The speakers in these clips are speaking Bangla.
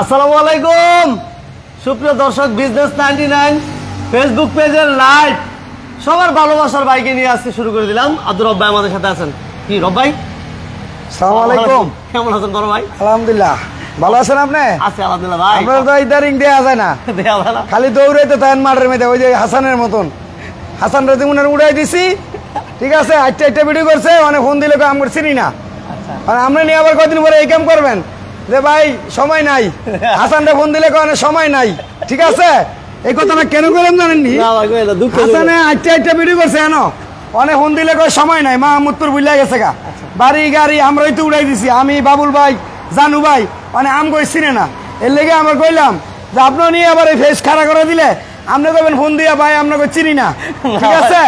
আসসালামু আলাইকুম। সুপ্রিয় দর্শক বিজনেস নাইনটি নাইন ফেসবুক পেজের লাইভ সবার ভালোবাসার বাইকে নিয়ে আসতে শুরু করে দিলাম। আব্দুর রব ভাই আমাদের সাথে আছেন। কি রব ভাই? সালাম আলাইকুম। কেমন আছেন বড় ভাই? আলহামদুলিল্লাহ। ভালো আছেন আপনি? আছে আলহামদুলিল্লাহ ভাই। আপনার তো ইদারিং দেওয়া যায় না। দেয়া ভালো খালি দৌড়াইতে তাই মাঠের মেয়েতে ওই যে হাসানের মতন। হাসান রাজি উড়াই দিছি। ঠিক আছে আটটা আটটা ভিডিও করছে মানে ফোন দিলে আমরা চিনি না। আর আমরা নিয়ে আবার কদিন পরে এই কাম করবেন? যে ভাই সময় নাই। হাসানটা ফোন দিলে কয় সময় নাই। ঠিক আছে? এই কথাটা কেন করলাম জানেননি? হাসানে আটটা আটটা ভিডিও করছে কেন অনেক ফোন দিলে কয় সময় নাই মা মাহমুদপুর বুঝলে গেছে গা। বাড়ি গাড়ি আমরাই তো উড়াই দিছি। আমি বাবুল ভাই জানু ভাই মানে আম কই চিনে না। এর লেগে আমরা কইলাম যে আপনার নিয়ে আবার এই ফেস খাড়া করে দিলে আপনি কইবেন ফোন দিয়া ভাই আপনাকে চিনি না। ঠিক আছে?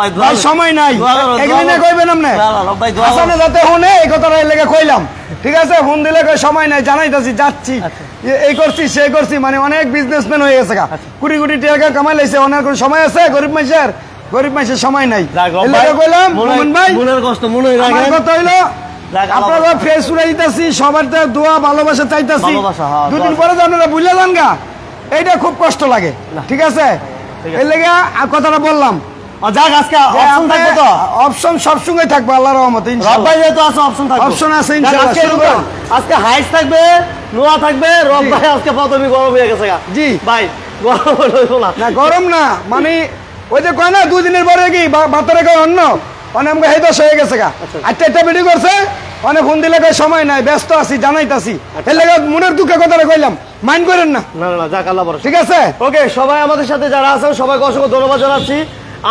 ভাই, দোয়া ভাই করো। সময় নাই। এগুলি না কইবেন আপনি? না, না, রব ভাই, দোয়া করো। হাসানে যাতে শুনে এই কথাটা লেগে কইলাম। ঠিক আছে? ফোন দিলে কই সময় নাই জানাইতাছি যাচ্ছি। আচ্ছা। এই করছি সে করছি মানে অনেক বিজনেসম্যান হয়ে গেছে কোটি কোটি টাকা কামাই লাইছে অনেক সময় আছে গরিব মানুষের গরিব মানুষের সময় নাই। কইলাম ভাই মনের কষ্ট মনে রাখেন। কথা হইল আপনারা ফেস সবার দোয়া ভালোবাসা চাইতাছি। হ্যাঁ, দুদিন পরে তো আপনারা বুঝলে যান গা। এইটা খুব কষ্ট লাগে ঠিক আছে? এর লেগে কথাটা বললাম। অপশন তো? অপশন সবসময় থাকবে আল্লাহ রহমতে অপশন আছে, আজকে থাকবে নোয়া থাকবে রব জি। ভাই আজকে প্রথমে গরম হয়ে গেছে জি। ভাই না। গরম না মানে ওই যে কয় না দুদিনের পরে কি কয় অন্য? অনেক আমাকে হেদস হয়ে গেছে গা। আচ্ছা। একটা ভিডিও করছে অনেক ফোন দিলে সময় নাই ব্যস্ত আছি জানাইতাছি। আচ্ছা। এর লেগে মনের দুঃখে কথাটা কইলাম মাইন্ড করেন না। না না যাক আল্লাহ ঠিক আছে? ওকে সবাই আমাদের সাথে যারা আছেন সবাইকে অসংখ্য ধন্যবাদ জানাচ্ছি।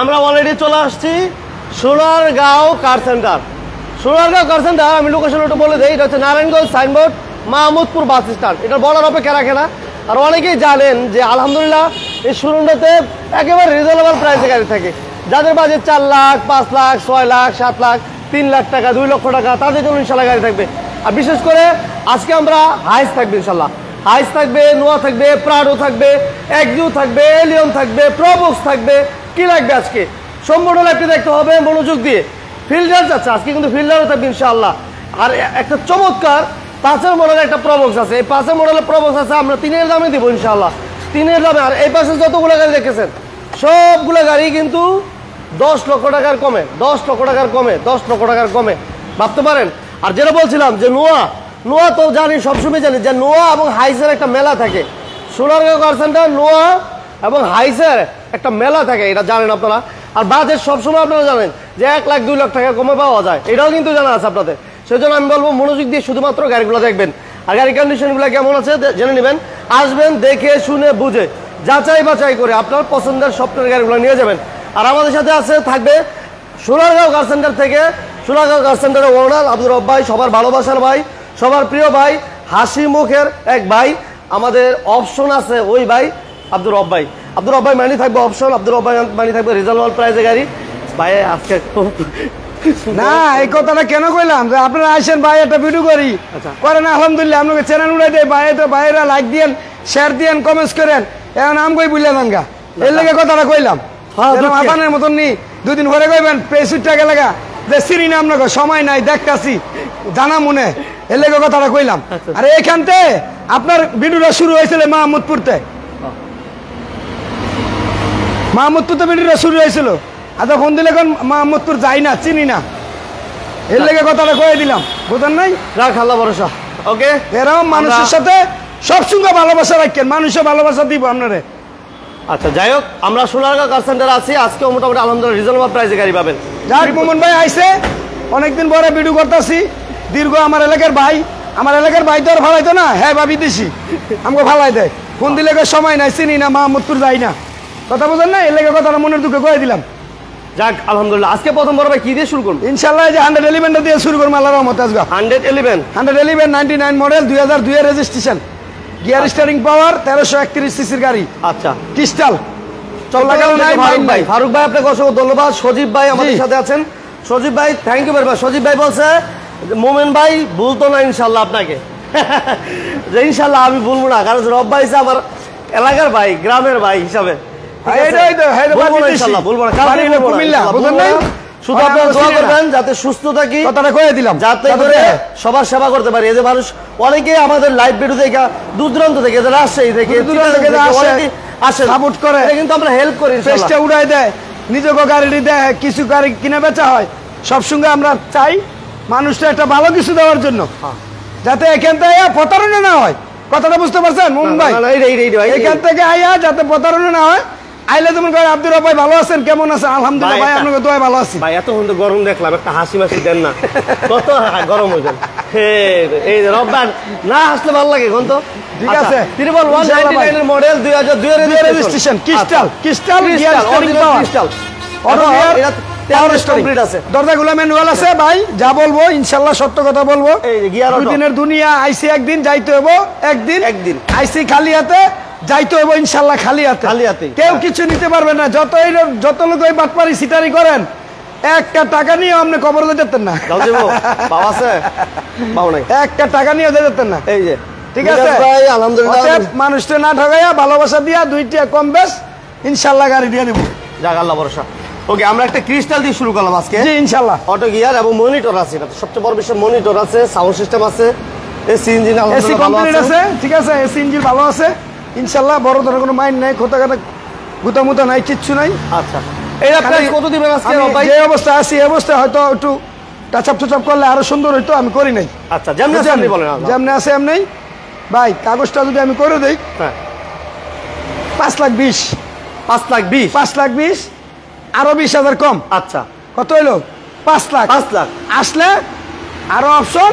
আমরা অলরেডি চলে আসছি Sonargaon car centre Sonargaon car centre আমি লোকেশন একটু বলে দিই এটা হচ্ছে Narayanganj signboard Mahmudpur bus stand এটা বলার অপেক্ষা রাখে না আর অনেকেই জানেন যে আলহামদুলিল্লাহ এই শোরুমটাতে একেবারে রিজনেবল প্রাইসে গাড়ি থাকে। যাদের বাজেট চার লাখ পাঁচ লাখ ছয় লাখ সাত লাখ তিন লাখ টাকা, দুই লক্ষ টাকা তাদের জন্য ইনশাল্লাহ গাড়ি থাকবে। আর বিশেষ করে আজকে আমরা হাইস থাকবে ইনশাল্লাহ। হাইস থাকবে, নোয়া থাকবে, প্রাডো থাকবে একজু থাকবে, এলিয়ন থাকবে, প্রবক্স থাকবে। কি লাগবে আজকে? সম্পূর্ণ লাইফটি দেখতে হবে, মনোযোগ দিয়ে। ফিল্ডার যাচ্ছে, আজকে কিন্তু ফিল্ডারও থাকবে ইনশাআল্লাহ আর একটা চমৎকার পাঁচের মডেলের একটা প্রবক্স আছে। এই পাঁচের মডেলের প্রবক্স আছে, আমরা তিনের দামে দিব ইনশাল্লাহ। তিনের দামে, আর এই পাশে যতগুলো গাড়ি দেখেছেন, সবগুলো গাড়ি কিন্তু দশ লক্ষ টাকার কমে, দশ লক্ষ টাকার কমে, দশ লক্ষ টাকার কমে। ভাবতে পারেন? আর যেটা বলছিলাম যে নোয়া নোয়া তো জানি, সবসময় জানি যে নোয়া এবং হাইসের একটা মেলা থাকে। সোনারগাঁও কার সেন্টার নোয়া এবং হাইসের একটা মেলা থাকে, এটা জানেন আপনারা? আর বাজেট সবসময় আপনারা জানেন যে এক লাখ, দুই লাখ টাকা কমে পাওয়া যায়। এটাও কিন্তু জানা আছে আপনাদের। সেই জন্য আমি বলব, মনোযোগ দিয়ে শুধুমাত্র গাড়িগুলো দেখবেন। আর গাড়ি কন্ডিশনগুলো কেমন আছে জেনে নেবেন। আসবেন দেখে, শুনে, বুঝে। যাচাই বাছাই করে আপনার পছন্দের স্বপ্নের গাড়িগুলো নিয়ে যাবেন। আর আমাদের সাথে আছে থাকবে সোনারগাঁও কার সেন্টার থেকে। সোনারগাঁও কার সেন্টারের ওনার আব্দুর রব ভাই সবার ভালোবাসার ভাই সবার প্রিয় ভাই হাসি মুখের এক ভাই। আমাদের অপশন আছে ওই ভাই আব্দুর রব ভাই। আব্দুর রব ভাই মানি থাকবে অপশন আব্দুর রব ভাই মানি থাকবে রিজনেবল প্রাইসে গাড়ি। ভাই আজকে না এই কথাটা কেন কইলাম? যে আপনারা আসেন ভাই একটা ভিডিও করি। আচ্ছা। করেন আলহামদুলিল্লাহ আপনাকে চ্যানেল উড়াই দেয় ভাই তো ভাইরা লাইক দিয়েন শেয়ার দিয়েন কমেন্টস করেন। এখন আম কই বুঝলে দেন গা এর লেগে কথাটা কইলাম। হ্যাঁ। আদানের মতন নি দুদিন পরে কইবেন পেসুটটা গেলে গা যে চিনি না আপনাকে সময় নাই দেখতাছি জানা মনে এর লেগে কথাটা কইলাম। আচ্ছা। আর এইখানতে আপনার ভিডিওটা শুরু হয়েছিল মাহমুদপুরতে মাহমুদপুর তো ভিডিওটা শুরু হয়েছিল। আচ্ছা ফোন দিলে এখন মাহমুদপুর যাই না চিনি না। এর লেগে কথাটা কয়ে দিলাম। বুঝেন নাই? রাখ আল্লাহ ভরসা। ওকে এরকম মানুষের সাথে সবসঙ্গে ভালোবাসা রাখেন মানুষও ভালোবাসা দিব আপনারে। আচ্ছা যাই হোক আমরা সোনারগাঁও কার সেন্টারে আছি। আজকেও মোটামুটি আলহামদুলিল্লাহ রিজনেবল প্রাইসে গাড়ি পাবেন। যাক মোমন ভাই আইছে। অনেকদিন পরে ভিডিও করতেছি। দীর্ঘ আমার এলাকার ভাই। আমার এলাকার ভাই তো আর ভাড়াইতো না। হ্যাঁ ভাবি দিছি। আমাকে ভাড়াই দেয়। ফোন দিলে সময় নাই চিনি না মাহমুদপুর যাই না। কথা বোঝেন না লেগে কথাটা মনের দুঃখে কয়ে দিলাম। যাক আলহামদুলিল্লাহ। আজকে প্রথম বড় ভাই কি দিয়ে শুরু করব? ইনশাল্লাহ যে হান্ড্রেড এলিভেনটা দিয়ে শুরু করব আল্লাহ রহমত আজগা। Hundred eleven hundred eleven ninety nine model দুই হাজার দুইয়ের রেজিস্ট্রেশন গিয়ার স্টারিং পাওয়ার তেরোশো একত্রিশ সিসির গাড়ি। আচ্ছা। ক্রিস্টাল চল্লাগাল নাই, ফারুক ভাই। ফারুক ভাই আপনাকে অসংখ্য ধন্যবাদ। সজীব ভাই আমাদের সাথে আছেন। সজীব ভাই thank you very much Sajib ভাই বলছে মোমেন ভাই ভুলতো না ইনশাল্লাহ আপনাকে। যে ইনশাল্লাহ আমি ভুলবো না কারণ রব ভাই আমার এলাকার ভাই গ্রামের ভাই হিসাবে। তো, হ্যাঁ, ভুলবো না দিছি। ইনশাল্লাহ, ভুলবো না। বাড়ি শুধু আপনারা দোয়া করবেন যাতে সুস্থ থাকি। কথাটা কয়ে দিলাম। যাতে করে সবার সেবা করতে পারি। মানুষ অনেকে আমাদের লাইভ ভিডিও দূর দূরান্ত থেকে এদের রাজশাহী থেকে আসে, support করে। কিন্তু আমরা হেল্প করি। পেস্টটা উড়াই দেয় নিজেকে গাড়ি দেয় কিছু গাড়ি কিনে বেচা হয়। সব সঙ্গে আমরা চাই মানুষটা একটা ভালো কিছু দেওয়ার জন্য। হ্যাঁ। যাতে এখান থেকে প্রতারণা না হয়। কথাটা বুঝতে পারছেন মুম্বাই। এখান থেকে আইয়া যাতে প্রতারণা না হয় আইলে তুমি কয় আব্দুর ভাই ভালো আছেন? কেমন আছেন? আলহামদুলিল্লাহ ভাই, আপনাকে দোয়া ভালো আছি। ভাই এত গরম দেখলাম একটা হাসি মাসি দেন না। কত গরম হয়ে যান এই রব্বান না হাসলে ভালো লাগে কোন তো? ঠিক আছে। ওয়ান ইনশাআল্লাহ ভাই। এর মডেল দুই হাজার দুই রেজিস্ট্রেশন ক্রিস্টাল ক্রিস্টাল আছে। দরজাগুলো ম্যানুয়াল আছে ভাই যা বলব ইনশাল্লাহ সত্য কথা বলব। দুনিয়া আইসি একদিন যাইতে হব একদিন। একদিন। আইসি খালি হাতে যাইতে হব ইনশাল্লাহ খালি হাতে খালি হাতেই। কেউ হ্যাঁ। কিছু নিতে পারবে না। লোক- যত লোক ওই বাটপারি সিটারি করেন একটা টাকা নিয়ে আপনি কবর যেতেন না। একটা টাকা নিয়ে যেতেন না। এই যে ঠিক আছে? ভাই আলহামদুলিল্লাহ। অতএব মানুষটা না ঠগাইয়া ভালোবাসা দিয়া দুইটা কম বেশ ইনশাল্লাহ গাড়ি দিয়ে দিব। যাক আল্লাহ ভরসা। ওকে আমরা একটা ক্রিস্টাল দিয়ে শুরু করলাম আজকে। জি ইনশাল্লাহ। অটো গিয়ার এবং মনিটর আছে এটা সবচেয়ে বড় বিষয় মনিটর আছে সাউন্ড সিস্টেম আছে এসি ইঞ্জিন এসি কমপ্লিট আছে ঠিক আছে এসি ইঞ্জিন ভালো আছে। ইনশাল্লাহ বড় ধরনের কোনো মাইন্ড নাই খোতা গুতা মুতা নাই কিচ্ছু নাই। আচ্ছা। এটা প্রাইস কত দিবেন আজকে যে অবস্থায় আছি এই অবস্থায় হয়তো একটু টাচাপ টাচাপ করলে আরও সুন্দর হইতো আমি করি নাই। আচ্ছা যেমন আছে আপনি বলেন। যেমনি আছে এমনি। ভাই কাগজটা যদি আমি করে দেই হ্যাঁ। পাঁচ লাখ বিশ। পাঁচ লাখ বিশ? পাঁচ লাখ বিশ আরও বিশ হাজার কম। আচ্ছা। কত হইল? পাঁচ লাখ। পাঁচ লাখ। আসলে আরও অপশন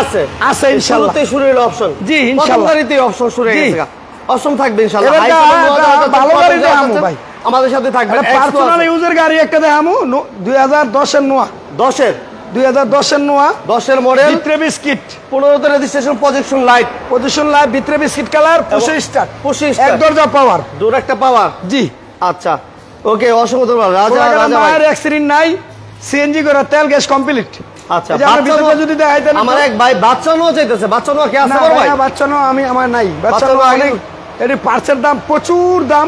আছে। আছে ইনশাল্লাহ শুরু হলো অপশন জি, ইনশাল্লাহ। অপশন শুরু হয়ে গেছে অপশন থাকবে ইনশাআল্লাহ। ভালো গাড়ি দেখামু ভাই। আমাদের সাথে থাকবে। পার্সোনাল ইউজের গাড়ি একটা দেখামু দুই হাজার দশের নোয়া। নোয়া। দশের মডেল ভিতরে বিস্কিট। পনেরোতে রেজিস্ট্রেশন প্রজেকশন লাইট ভিতরে বিস্কিট কালার স্টার পুশে এক দরজা পাওয়ার দূর একটা পাওয়ার জি। আচ্ছা। ওকে অসংখ্য ধন্যবাদ। রাজা রাজা ভাই। মায়ের অ্যাক্সিডেন্ট নাই। সিএনজি করে তেল গ্যাস কমপ্লিট আচ্ছা যদি দেখাইতেন আমার এক ভাই বাচ্চা চাইতেছে। বাচ্চা কে আছে ভাই ভাইয়া, বাচ্চা নো আমি আমার নাই। অনেক এটি পার্সের দাম প্রচুর দাম।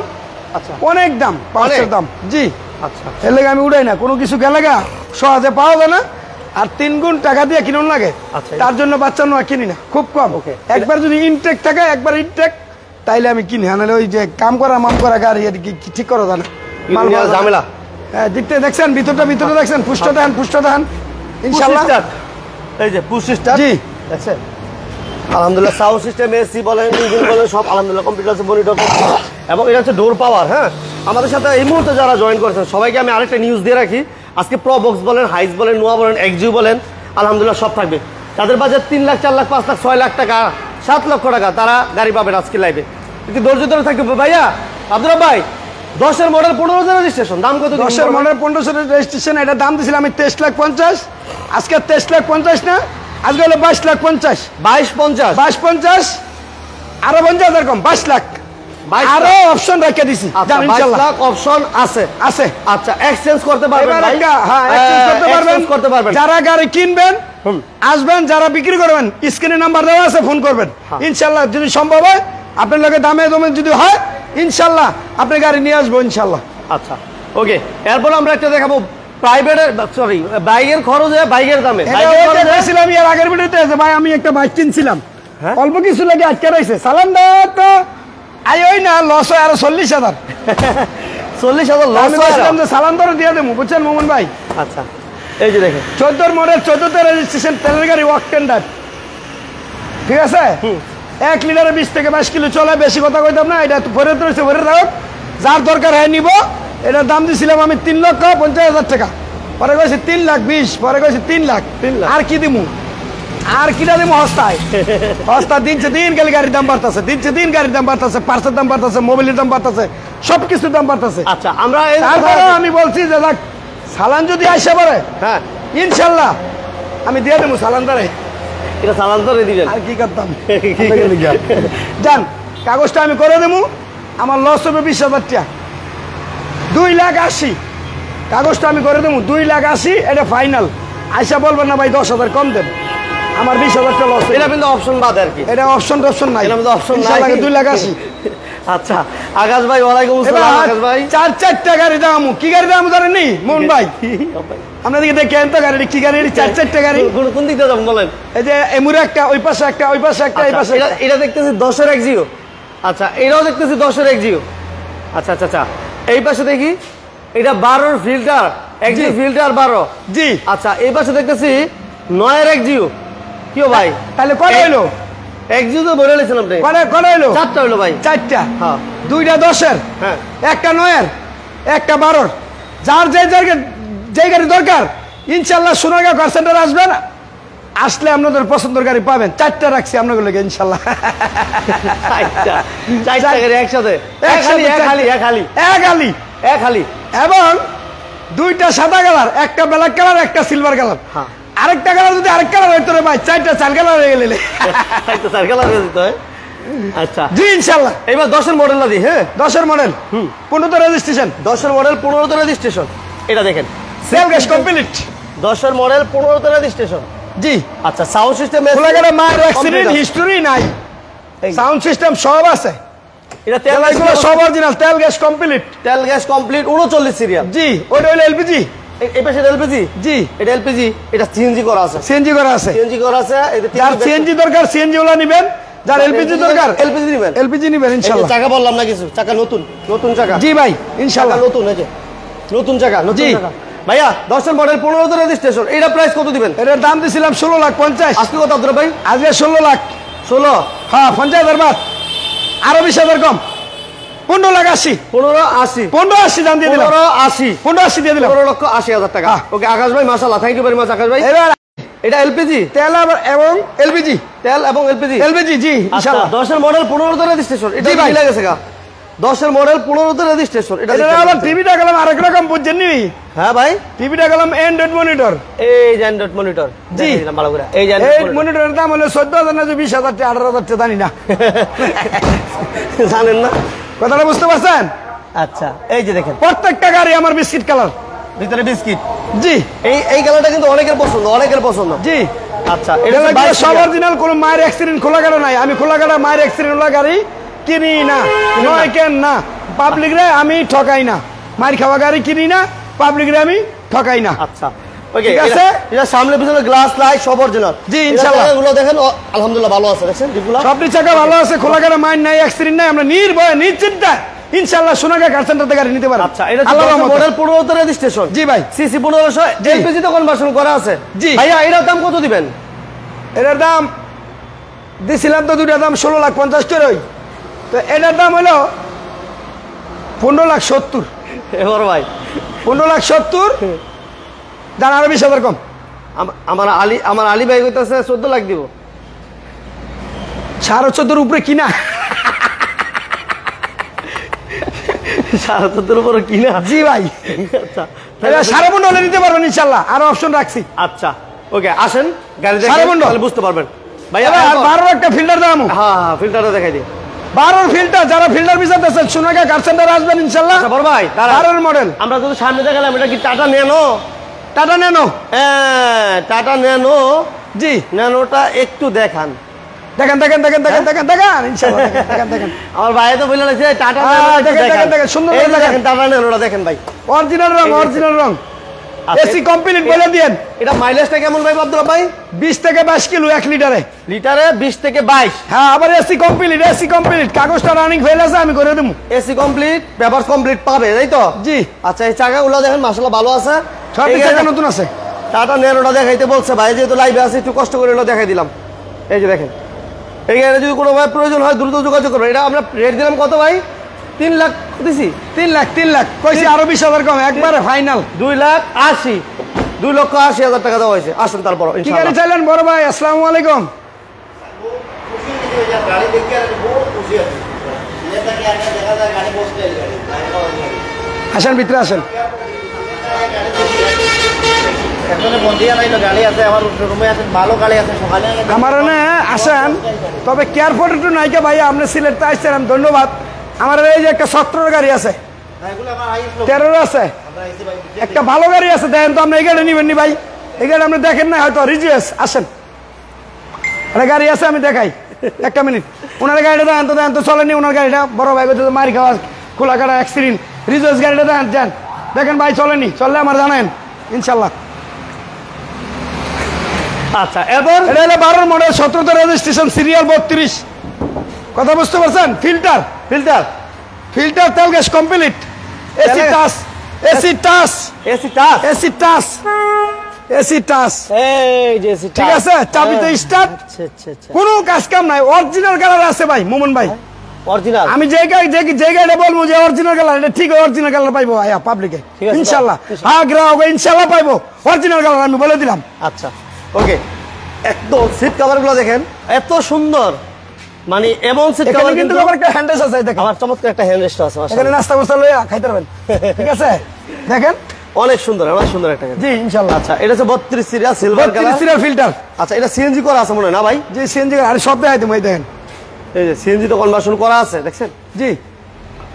আচ্ছা। অনেক দাম পার্সের দাম। জি। আচ্ছা এর লেগে আমি উড়াই না কোনো কিছু গেলে গা সহজে পাওয়া যায় না। আর তিন গুণ টাকা দিয়ে কিনুন লাগে। আচ্ছা। তার জন্য বাচ্চা নোয়া কিনি না। খুব কম। একবার যদি ইনটেক থাকে একবার ইনটেক তাইলে আমি কিনি। আনালে ওই যে কাম করা মাম করা গাড়ি ঠিক করা যায় না? মাল ইউনিয়ন পাওয়া যায় না। ঝামেলা। হ্যাঁ দেখতে দেখছেন ভিতরটা ভিতরে দেখছেন পুষ্ট দেখান পুষ্ট দেখান ইনশাল্লাহ এই যে জি। দেখছেন? আলহামদুলিল্লাহ সাউন্ড সিস্টেম এসি বলেন ইঞ্জিন বলেন, সব আলহামদুলিল্লাহ কম্পিউটার আছে মনিটর এবং এটা হচ্ছে ডোর পাওয়ার হ্যাঁ? আমাদের সাথে এই মুহূর্তে যারা জয়েন করেছেন, সবাইকে আমি আরেকটা নিউজ দিয়ে রাখি। আজকে প্রো বক্স বলেন হাইস বলেন নোয়া বলেন এক্সিউ বলেন, আলহামদুলিল্লাহ সব থাকবে। তাদের বাজেট তিন লাখ, চার লাখ, পাঁচ লাখ, ছয় লাখ টাকা, সাত লক্ষ টাকা তারা গাড়ি পাবেন আজকে লাইভে কিন্তু ধৈর্য ধরে থাকবে, ভাইয়া আব্দুল ভাই, দশের মডেল পনেরো হাজার রেজিস্ট্রেশন দাম কত দশের? মনের পনেরোশো রেজিস্ট্রেশন এটা দাম দিয়েছিলাম আমি তেইশ লাখ পঞ্চাশ। আজকে তেইশ লাখ পঞ্চাশ না? আজকে হলো বাইশ লাখ পঞ্চাশ। বাইশ পঞ্চাশ? বাইশ পঞ্চাশ আরও পঞ্চাশ হাজার কম বাইশ লাখ। 22 আরও অপশন রেখে দিছি। আচ্ছা অপশন আছে। আছে। আচ্ছা এক্সচেঞ্জ করতে পারবেন হ্যাঁ আহ, করতে পারবেন। যারা গাড়ি কিনবেন। আসবেন যারা বিক্রি করবেন স্ক্রিনে নাম্বার দেওয়া আছে ফোন করবেন। হ্যাঁ। ইনশাল্লাহ যদি সম্ভব হয় আপনার লোকে দামে দমে যদি হয় ইনশাল্লাহ আপনি গাড়ি নিয়ে আসব ইনশাল্লাহ। আচ্ছা ওকে এরপর আমরা একটা দেখাবো প্রাইভেটের সরি বাইকের খরচে বাইকের দামে। এর আগের ভিডিওতে ভাই আমি একটা বাইক কিনছিলাম। হ্যাঁ? অল্প কিছু লাগে আটকে রয়েছে। তো। আই ওই না লস হয় আরও চল্লিশ হাজার। চল্লিশ হাজার লস আমি বলছিলাম যে সালাম ধরে দিয়ে দেবো। বুঝছেন মোমন ভাই? আচ্ছা এই যে দেখেন। চোদ্দোর মডেল চোদ্দোতে রেজিস্ট্রেশন তেলের গাড়ি ওয়াক টেন্ডার ঠিক আছে? এক লিটারে বিশ থেকে বাইশ কিলো চলে বেশি কথা কইতাম না এটা ভরে রয়েছে ভরে যার দরকার হয় নিব। এটার দাম দিছিলাম আমি তিন লক্ষ পঞ্চাশ হাজার টাকা। পরে কয়েছি তিন লাখ বিশ পরে কয়েছি তিন লাখ। তিন লাখ। আর কি দিমু? আর কিটা দিমু হস্তায় হস্তা দিনছে দিন গেলে গাড়ির দাম বাড়তেছে দিনছে দিন গাড়ির দাম বাড়তেছে পার্সের দাম বাড়তেছে মোবাইলের দাম বাড়তেছে সব কিছুর দাম বাড়তেছে। আচ্ছা আমরা তারপরে আমি বলছি যে দেখ সালান যদি আসে পারে হ্যাঁ। ইনশাল্লাহ আমি দিয়ে দেবো সালান তারে এটা সালান সালান্তরে দিবেন। আর কি করতাম? যান কাগজটা আমি করে দেবো। আমার লস হবে বিশ হাজার টাকা। দুই লাখ আশি। কাগজটা আমি করে দেবো। দুই লাখ আশি এটা ফাইনাল আইসা বলবেন না ভাই দশ হাজার কম দেন। আমার বিশ হাজার টাকা লস এটা কিন্তু অপশন বাদ আর কি। এটা অপশন টপশন নাই। মধ্যে অপশন ইনশাল্লাহ দুই লাখ আশি। আচ্ছা আকাশ ভাই ওয়ালাইকুম আসসালাম আকাশ ভাই। চার চারটা গাড়ি দাম। কি গাড়ি দাম জানেন নি? মোহন ভাই। আপনাদেরকে দেখেন তো গাড়ি কি গাড়ি চার চারটা গাড়ি। কোন- দিক দিয়ে বলেন? এই যে এমুরে একটা ওই পাশে একটা ওই পাশে একটা এই আচ্ছা, পাশে এটা। এটা দেখতেছি দশের এক জিও। আচ্ছা এটাও দেখতেছি দশের এক জিও। আচ্ছা আচ্ছা আচ্ছা। এই পাশে দেখি এটা বারোর ফিল্টার এক জিও ফিল্টার বারো। জি। আচ্ছা এই পাশে দেখতেছি নয়ের এক জিও কিও ভাই? তাহলে কটা হইল? এক জিও তো বলে নিয়েছিলাম আপনি কটা কটা হইল? চারটা হইল ভাই। চারটা। হ্যাঁ। দুইটা দশের হ্যাঁ। একটা নয়ের একটা বারোর। যার যে জায়গায় যে গাড়ি দরকার ইনশাল্লাহ সোনারগাঁও কার সেন্টার আসবেন। আসলে আপনাদের পছন্দের গাড়ি পাবেন। চারটা রাখছি আপনাদের লোক ইনশাল্লাহ। একসাথে? এবং দুইটা সাদা কালার একটা ব্ল্যাক কালার একটা সিলভার কালার। হ্যাঁ। আরেকটা কালার যদি আরেক কালার হইতো রে ভাই চারটা চার কালার হয়ে গেলে। চারটা চার কালার হয়ে যেত। আচ্ছা। জি ইনশাল্লাহ। এবার দশের মডেলটা দিই হ্যাঁ? দশের মডেল পনেরো রেজিস্ট্রেশন দশের মডেল পনেরোতে রেজিস্ট্রেশন এটা দেখেন। সেল গ্যাস কমপ্লিট দশের মডেল পনেরোতে রেজিস্ট্রেশন জি। আচ্ছা সাউন্ড সিস্টেম খোলাঘাটে মায়ের অ্যাক্সিডেন্ট হিস্টোরি নাই। সাউন্ড সিস্টেম সব আছে। এটা তেল এগুলো সব অরিজিনাল তেল গ্যাস কমপ্লিট তেল গ্যাস কমপ্লিট উনচল্লিশ সিরিয়াল জি ওটা হলো এলপিজি এই পাশে এলপিজি জি। এটা এলপিজি এটা সিএনজি করা আছে। সিএনজি করা আছে। সিএনজি করা আছে যার সিএনজি দরকার সিএনজি ওলা নিবেন। যার এলপিজি দরকার এলপিজি দিবেন এলপিজি নিবেন। ইনশাল্লাহ। চাকা বললাম না কিছু চাকা নতুন। নতুন চাকা। জি ভাই চাকা ইনশাল্লাহ নতুন যে। নতুন চাকা নতুন। চাকা। ভাইয়া দশের মডেল পনেরো পনেরোতে রেজিস্ট্রেশন এটা প্রাইস কত দিবেন? এটার দাম দিছিলাম ষোলো লাখ পঞ্চাশ। আজকে কত আব্দুল ভাই? আজকে ষোলো লাখ। ষোলো? হ্যাঁ পঞ্চাশ হাজার বাদ। আরও বিশ হাজার কম। পনেরো লাখ আশি। পনেরো আশি। পনেরো আশি দাম দিয়ে দিলাম। পনেরো আশি। পনেরো আশি দিয়ে দিলাম। পনেরো লক্ষ আশি হাজার টাকা। হ্যাঁ। ওকে আকাশ ভাই মাসাল্লাহ thank you very much Akash ভাই। এবার এটা এলপিজি তেল এবং এলপিজি তেল এবং এলপিজি এলপিজি জি আচ্ছা দশের মডেল পনেরোতে রেজিস্ট্রেশন এটা জি ভাই। দশের মডেল পনেরোতে রেজিস্ট্রেশন এটা আবার টিভিটা গেলাম আরেক রকম বুঝছেন নি? হ্যাঁ ভাই। টিভিটা গেলাম এন্ড্রয়েড মনিটর এই যে অ্যান্ড্রয়েড মনিটর জি। ভালো করে। এই যে। মনিটরের দাম হলো চোদ্দ হাজার না বিশ হাজার টাকা আঠারো হাজার টাকা জানি না। জানেন না। কথাটা বুঝতে পারছেন? আচ্ছা এই যে দেখেন। প্রত্যেকটা গাড়ি আমার বিস্কিট কালার। ভিতরে বিস্কিট। জি। এই এই কালারটা কিন্তু অনেকের পছন্দ অনেকের পছন্দ। জি। আচ্ছা এটা এটা হচ্ছে লাগবে 22 সব অরিজিনাল কোনো মায়ের অ্যাক্সিডেন্ট খোলা গাড়ি নাই। আমি খোলা গাড়ি মায়ের অ্যাক্সিডেন্ট গাড়ি কিনি না নয় কেন না? পাবলিক রে আমি ঠকাই না। মায়ের খাওয়া গাড়ি কিনি না পাবলিক রে আমি ঠকাই না। আচ্ছা। ঠিক আছে? এটা সামনে পিছনে গ্লাস লাইট সব অরিজিনাল জি, ইনশাআল্লাহ। এগুলো দেখেন আলহামদুলিল্লাহ ভালো আছে দেখছেন যেগুলো সবটি চাকা ভালো আছে খোলা গাড়ি নাই অ্যাক্সিডেন্ট নাই আমরা নির্ভয়ে নিশ্চিন্তা ইনশাল্লাহ সোনাগা কার সেন্টার থেকে গাড়ি নিতে পারব। আচ্ছা এটা রেজিস্ট্রেশন জি ভাই। সিসি পনেরোশো জি। এলপিজি তো কনভার্সন করা আছে। জি। ভাইয়া দাম কত দিবেন? এটার দাম দিছিলাম তো দুটার দাম ষোলো লাখ পঞ্চাশ টাকা তো এটার দাম হলো পনেরো লাখ সত্তর। এবার ভাই। পনেরো লাখ সত্তর দাম আরও বিশ হাজার কম। আমার আলী আমার আলী ভাই কইতাছে চোদ্দ লাখ দিব। সাড়ে চোদ্দোর উপরে কিনা? সাড়ে চোদ্দোর উপরে কিনা? জি ভাই। আচ্ছা সাড়ে পনেরো হলে নিতে পারবেন ইনশাল্লাহ আরও অপশন রাখছি। আচ্ছা ওকে আসেন গাড়ি সাড়ে পনেরো। বুঝতে পারবেন। এবার আর বারো একটা ফিল্টার দাম হ্যাঁ হ্যাঁ ফিল্টারটা দেখাই দিই। বারোর ফিল্টার যারা ফিল্টার বিচারতেছেন সোনাগা কার সেন্টার আসবেন ইনশাল্লাহ। আচ্ছা বড় ভাই বারোর মডেল আমরা যদি সামনে দেখালাম এটা কি টাটা ন্যানো টাটা নেনো হ্যাঁ টাটা ন্যানো জি। ন্যানোটা একটু দেখান। দেখেন দেখেন দেখেন দেখেন দেখেন দেখেন ইনশাল্লাহ দেখেন, দেখেন আমার ভাই তো বলে লাগছে টাটা দেখেন, দেখান। দেখেন, সুন্দর দেখেন। দেখেন টাটা ন্যানোটা দেখেন ভাই। অরিজিনাল রং অরিজিনাল রং। এসি কমপ্লিট বলে দিয়েন। এটা মাইলেজটা কেমন ভাই আব্দুল ভাই বিশ থেকে বাইশ কিলো এক লিটারে। লিটারে বিশ থেকে বাইশ। হ্যাঁ আবার এসি কমপ্লিট এসি কমপ্লিট কাগজটা রানিং ফেল আছে আমি করে দেবো। এসি কমপ্লিট পেপার কমপ্লিট পাবে তাই তো? জি। আচ্ছা এই চাকাগুলো দেখেন মাসাল্লাহ ভালো আছে। সব চাকা নতুন আছে। টাটা ন্যানোটা দেখাইতে বলছে ভাই যেহেতু লাইভে আছে একটু কষ্ট করে দেখাই দিলাম। এই যে দেখেন। এই গাড়ি যদি কোনো ভাই প্রয়োজন হয় দ্রুত যোগাযোগ করবেন। এটা আমরা রেট দিলাম কত ভাই? তিন লাখ দিছি তিন লাখ তিন লাখ। কইছি আরও বিশ হাজার কম একবারে ফাইনাল দুই লাখ আশি। দুই লক্ষ আশি হাজার টাকা দেওয়া হয়েছে। আসুন তারপর কি গাড়ি চাইলেন বড় ভাই? আসসালামু আলাইকুম। আসেন ভিতরে আসেন। আমার এনে আসেন। তবে কেয়ারফোর্ট একটু নাইকা ভাই আপনি সিলেট আসছিলাম ধন্যবাদ। আমার এই যে একটা সত্তর গাড়ি আছে। তেরোর আছে। একটা ভালো গাড়ি আছে দেখেন তো আপনি এই গাড়ি নিবেন নি ভাই? এই গাড়ি আপনি দেখেন না হয়তো রিজিয়াস আসেন। একটা গাড়ি আছে আমি দেখাই। একটা মিনিট। ওনার গাড়িটা দেন তো দেন তো চলেনি ওনার গাড়িটা। বড় ভাই করতে মারি খাওয়া খোলা কাটা অ্যাক্সিডেন্ট রিজোর্স গাড়িটা দেন যান দেখেন ভাই চলেনি চললে আমার জানেন ইনশাল্লাহ। আচ্ছা এবার? এটা হলো বারোর মডেল সতেরোতে রেজিস্ট্রেশন সিরিয়াল বত্রিশ। কথা বুঝতে পারছেন? Filter filter. ফিল্টার তেল gas complete. AC touch AC touch. AC touch. AC touch. AC touch. এই যে এসি ঠিক আছে? চাবিতে স্টার্ট আচ্ছা আচ্ছা আচ্ছা। কোনো কাজ কাম নাই। অরিজিনাল কালার আছে ভাই মোমন ভাই। অরিজিনাল আমি যে যে গাড়িটা বলব যে অরিজিনাল কালার এটা ঠিক অরিজিনাল কালার পাইবো আয়া পাবলিকে ইনশাল্লাহ। হ্যাঁ গ্রাহক ইনশাল্লাহ পাইবো। অরিজিনাল কালার আমি বলে দিলাম। আচ্ছা ওকে একদম সিট কভারগুলো দেখেন। এত সুন্দর। মানে এমন সিট কভার কিন্তু আবার একটা আছে দেখেন। আমার চমৎকার একটা হ্যান্ড রেস্ট আছে এখানে নাস্তা করতে লইয়া খাইতে পারবেন। ঠিক আছে? দেখেন? অনেক সুন্দর অনেক সুন্দর একটা জি ইনশাল্লাহ আচ্ছা এটা হচ্ছে বত্রিশ serial silver colour serial filter আচ্ছা এটা সিএনজি করা আছে মনে হয় না ভাই? জি সিএনজি আর সব দেখাই তুমি দেখেন। এই যে সিএনজি তো কনভার্সন করা আছে দেখছেন? জি।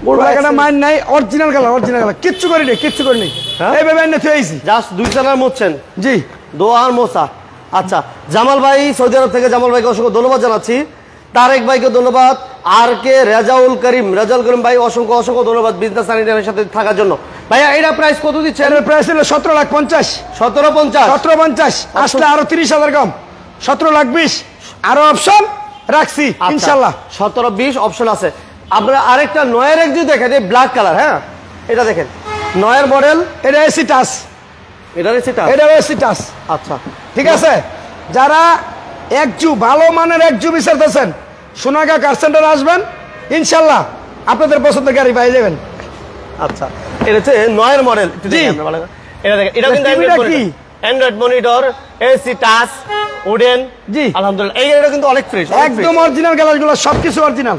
বড় এখানে accident। মাইন নাই? অরিজিনাল কালার অরিজিনাল কালার কিচ্ছু করি নেই কিচ্ছু করি নেই হ্যাঁ? এনে থুয়েছি জাস্ট দুই চালার মুছছেন জি। দোয়ার আচ্ছা জামাল ভাই সৌদি আরব থেকে জামাল ভাইকে অসংখ্য ধন্যবাদ জানাচ্ছি। তারেক ভাইকে ধন্যবাদ আর কে? রেজাউল করিম। রেজাউল করিম ভাই অসংখ্য অসংখ্য ধন্যবাদ বিজনেস স্যানিটারের সাথে থাকার জন্য। ভাইয়া এটা প্রাইস কত দিচ্ছেন? এটার প্রাইস হলো সতেরো লাখ পঞ্চাশ। সতেরো পঞ্চাশ। সতেরো পঞ্চাশ। আসলে আরও তিরিশ হাজার কম। সতেরো লাখ বিশ। আরও অপশন রাখছি আচ্ছা। ইনশাল্লাহ। সতেরো বিশ অপশন আছে। আপনারা আরেকটা নয়ের এক যদি দেখেন এই ব্ল্যাক কালার হ্যাঁ? এটা দেখেন। নয়ের মডেল এটা এসি টাচ এটা সেটা এটা এসি টাচ আচ্ছা। ঠিক আছে? যারা একজু ভালো মানের একজু বিচারতেছেন। সোনাগা কার সেন্টার আসবেন ইনশাল্লাহ আপনাদের পছন্দের গাড়ি পাই যাবেন। আচ্ছা এটা হচ্ছে নয়ের মডেল। এটা দেখেন এটা কিন্তু কি? Android monitor AC touch wooden জি। আলহামদুলিল্লাহ এই গাড়িটা কিন্তু অনেক ফ্রেশ একদম অরিজিনাল গ্যালাসগুলো সবকিছু অরিজিনাল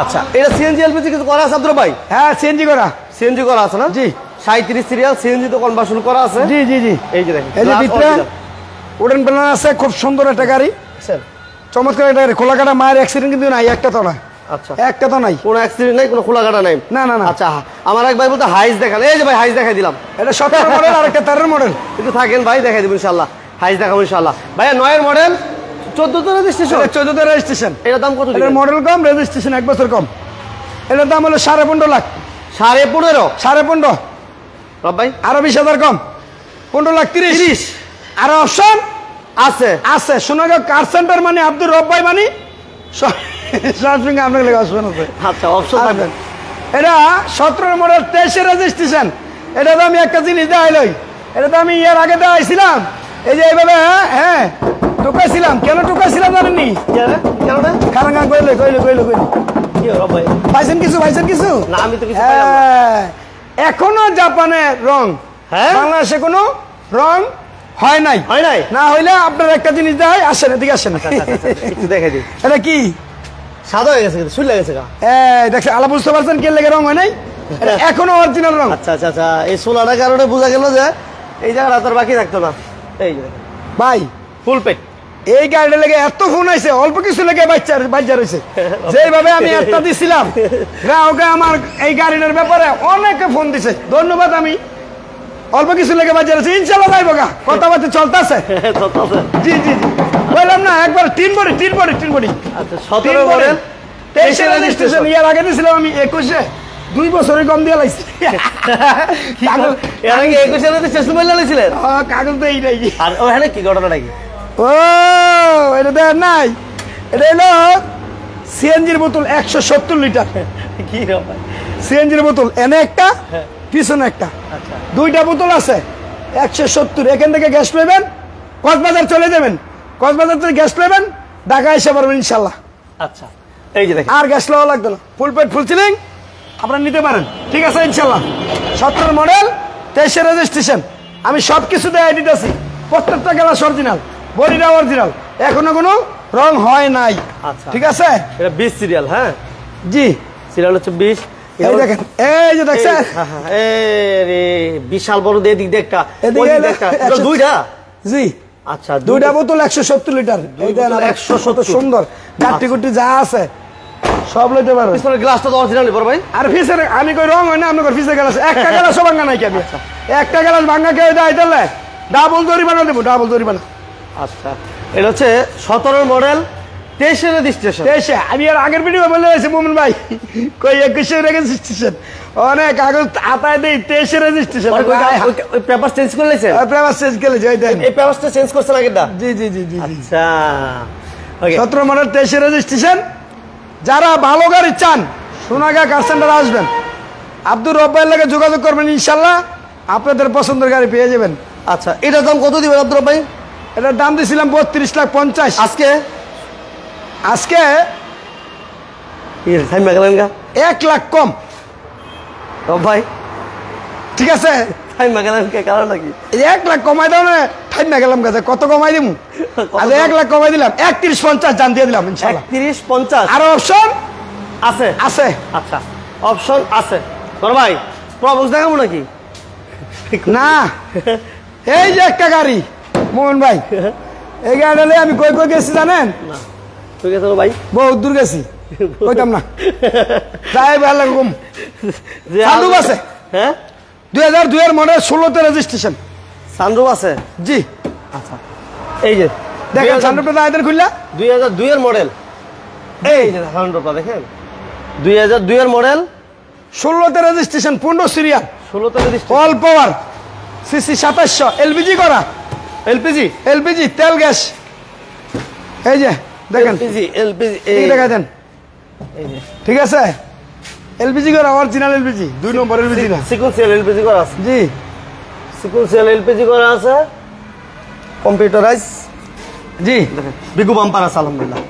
আচ্ছা এটা সিএনজি এলপিজি কিছু করা আছে আব্দুল ভাই? হ্যাঁ সিএনজি করা। সিএনজি করা আছে না? জি। সাঁত্রিশ সিরিয়াল সিএনজি তো কনভার্সন করা আছে? জি জি জি। এই যে দেখেন এই যে glass ভিতরে original। উডেন প্ল্যান আছে খুব সুন্দর একটা গাড়ি? চমৎকার একটা গাড়ি। খোলাকাটা মায়ের অ্যাক্সিডেন্ট কিন্তু নাই একটা তো না আচ্ছা। একটা তো নাই। কোনো অ্যাক্সিডেন্ট নাই কোনো খোলা কাটা নাই? না, না, না। আচ্ছা আমার এক ভাই বলতে হাইস দেখান এই যে ভাই হাইস দেখাই দিলাম। এটা সতেরো মডেল আর একটা তেরোর মডেল থাকেন ভাই দেখাই দিব ইনশাল্লাহ হাইস দেখাবো ইনশাল্লাহ ভাইয়া নয়ের মডেল চোদ্দ রেজিস্ট্রেশন চোদ্দতে রেজিস্ট্রেশন এটার দাম কত এটার মডেল কম রেজিস্ট্রেশন এক বছর কম। এটার দাম হলো সাড়ে পনেরো লাখ। সাড়ে পনেরো? সাড়ে পনেরো। রব ভাই। আরও বিশ হাজার কম। পনেরো লাখ তিরিশ। আরও অপশন আছে আছে। সোনাগাঁও কার সেন্টার মানে আব্দুর রব ভাই মানে? সঙ্গে আপনার লেগে অপশন আছে। আচ্ছা অপশন থাকবে। এটা সতেরো মডেল তেইশে রেজিস্ট্রেশন এটা তো আমি একটা জিনিস দেখাইলই এটা তো আমি এর আগে দেখাইছিলাম। এই যে এইভাবে হ্যাঁ হ্যাঁ টুকাইছিলাম। কেন টুকাইছিলাম জানেননি? খারাঙ্গা কইলে কইলে কইলে কইলে। পাইছেন কিছু পাইছেন কিছু? না আমি তো কিছু। হ্যাঁ, এখনও জাপানে রং। হ্যাঁ? বাংলাদেশে কোনো রং হয় নাই? হয় নাই? না হইলে আপনার একটা জিনিস দেয় আসেন এদিকে আসেন। আচ্ছা, আচ্ছা, আচ্ছা, একটু দেখাই দিই। এটা কি? সাদা হয়ে গেছে কিন্তু সুইল গেছে গা। এই দেখছে আলা বুঝতে পারছেন কে লেগে রং হয় নাই? এখনও অরিজিনাল রং। আচ্ছা আচ্ছা আচ্ছা এই সোলাটার কারণে বোঝা গেল যে এই জায়গাটা তোর বাকি থাকতো না। এই ভাই ফুল পেট এই গাড়িটা লেগে এত ফোন আইছে অল্প কিছু লেগে বাচ্চা বাচ্চা রয়েছে যেভাবে আমি একটা দিছিলাম গ্রাহকে আমার এই গাড়িটার ব্যাপারে অনেকে ফোন দিছে। ধন্যবাদ আমি। অল্প কিছু লেগে বাচ্চা রয়েছে ইনশাল্লাহ যাইবো গা। কথাবার্তা চলতেছে। জি জি জি। বললাম না একবার তিন বডি তিন বডি তিন বডি। আচ্ছা সতেরো মডেল তেইশে রেজিস্ট্রেশন ইয়ার আগে দিয়েছিলাম আমি একুশে। দুই বছরের কম দিয়ে কাগজ এর আগে একুশে স্টেশন মেলে নিয়েছিলেন ও, কাগজ তো এইটাই আর ওখানে কি ঘটনাটা কি ও এটা দেখ নাই। এটা হলো সিএনজির বোতল একশো সত্তর লিটার। কি রকম সিএনজির বোতল এনে একটা পিছনে একটা। আচ্ছা। দুইটা বোতল আছে একশো সত্তর। এখান থেকে গ্যাস নেবেন কক্সবাজার চলে যাবেন। কক্সবাজার থেকে গ্যাস নেবেন ঢাকা এসে পারবেন ইনশাল্লাহ আচ্ছা এই যে দেখেন। আর গ্যাস নেওয়া লাগবে না। ফুল পেট ফুল সিলিং আপনারা নিতে পারেন। ঠিক আছে ইনশাল্লাহ সতেরো মডেল তেইশে রেজিস্ট্রেশন আমি সব কিছু দেয় দিতেছি প্রত্যেকটা গ্লাস অরিজিনাল বডিটা অরিজিনাল এখনও কোনো রং হয় নাই। আচ্ছা। ঠিক আছে? এটা বিশ সিরিয়াল হ্যাঁ? জি। সিরিয়াল হচ্ছে বিশ। এই দেখেন এই যে দেখছেন? বিশাল বড় এদিকে একশো- দুইটা? জি। আচ্ছা দুইটা। বোতল একশো সত্তর লিটার। বোতল 170 সুন্দর। গুটি যা আছে সব লইতে পারবে পিছনের গ্লাসটা তো অরিজিনাল বড় ভাই। আর ফিসের আমি কই রং হয় না কই ফিসের গ্লাস। একটা গ্লাসও ভাঙা নাই কেন একটা গ্লাস ভাঙা কেউ দেয় তাহলে? ডাবল জরিমানা দেবো ডাবল জরিমানা আচ্ছা। এটা হচ্ছে সতেরো মডেল তেইশের রেজিস্ট্রেশন তেইশে আমি আর আগের ভিডিও বলে রয়েছি মোমিন ভাই। কই একুশে রেজিস্ট্রেশন অনেক কাগজ আতায় দেই তেইশে রেজিস্ট্রেশন ওই পেপার চেঞ্জ করে নিয়েছে প্রেমার শেষ গেলে যাই দেন। এই পেপারটা চেঞ্জ করছে নাকি দা জি জি জি জি। আচ্ছা। ওকে সতেরো মডেল তেইশে রেজিস্ট্রেশন যারা ভালো গাড়ি চান সোনাগা কার সেন্টারে আসবেন। আব্দুর রব্বাইয়ের লাগে যোগাযোগ করবেন ইনশাল্লাহ আপনাদের পছন্দের গাড়ি পেয়ে যাবেন। আচ্ছা এটার দাম কত দিবেন আব্দুর ভাই এটার দাম দিয়েছিলাম বত্রিশ লাখ পঞ্চাশ। আজকে? আজকে গেলেন গা। এক লাখ কম। ও ভাই ঠিক আছে? টাইম গেলেন কারণ নাকি? এক লাখ কমাই দাও না না গেলাম কাছে কত কমাই দিব আজ এক লাখ কমাই দিলাম একত্রিশ পঞ্চাশ জান দিয়ে দিলাম একত্রিশ পঞ্চাশ? আরও অপশন আছে? আছে। আচ্ছা অপশন আছে। বড় ভাই প্রবক্স দেখাবো নাকি? না। এই যে একটা গাড়ি মোহন ভাই এই নিয়ে আমি কই কই গেছি জানেন? না। ভাই? বহুত দূর গেছি। কইতাম না। তাই ভালো লাগে কম সানরুফ আছে? হ্যাঁ? দুই হাজার দুইয়ের মডেল ষোলোতে রেজিস্ট্রেশন। সানরুফ আছে? জি। আচ্ছা। এই যে দেখেন সানরুফটা দাঁড়াতেন খুললা? দুই হাজার দুইয়ের মডেল। এই যে সানরুফটা দেখেন। দুই হাজার দুইয়ের মডেল। ষোলোতে রেজিস্ট্রেশন পনেরো সিরিয়াল। ষোলোতে অল পাওয়ার। সিসি সাতাশশো এলপিজি করা। এলপিজি? এলপিজি তেল গ্যাস। এই যে দেখেন। এলপিজি এলপিজি এই দেখা দেন। ঠিক আছে? এলপিজি করা অরিজিনাল এলপিজি দুই নম্বর এলপিজি না। সিকুয়েন্সিয়াল এলপিজি করা আছে। জি। সিকুয়েন্সিয়াল এলপিজি করা আছে। কম্পিউটারাইজ। জি। বিগু বাম্পার আছে আলহামদুলিল্লাহ।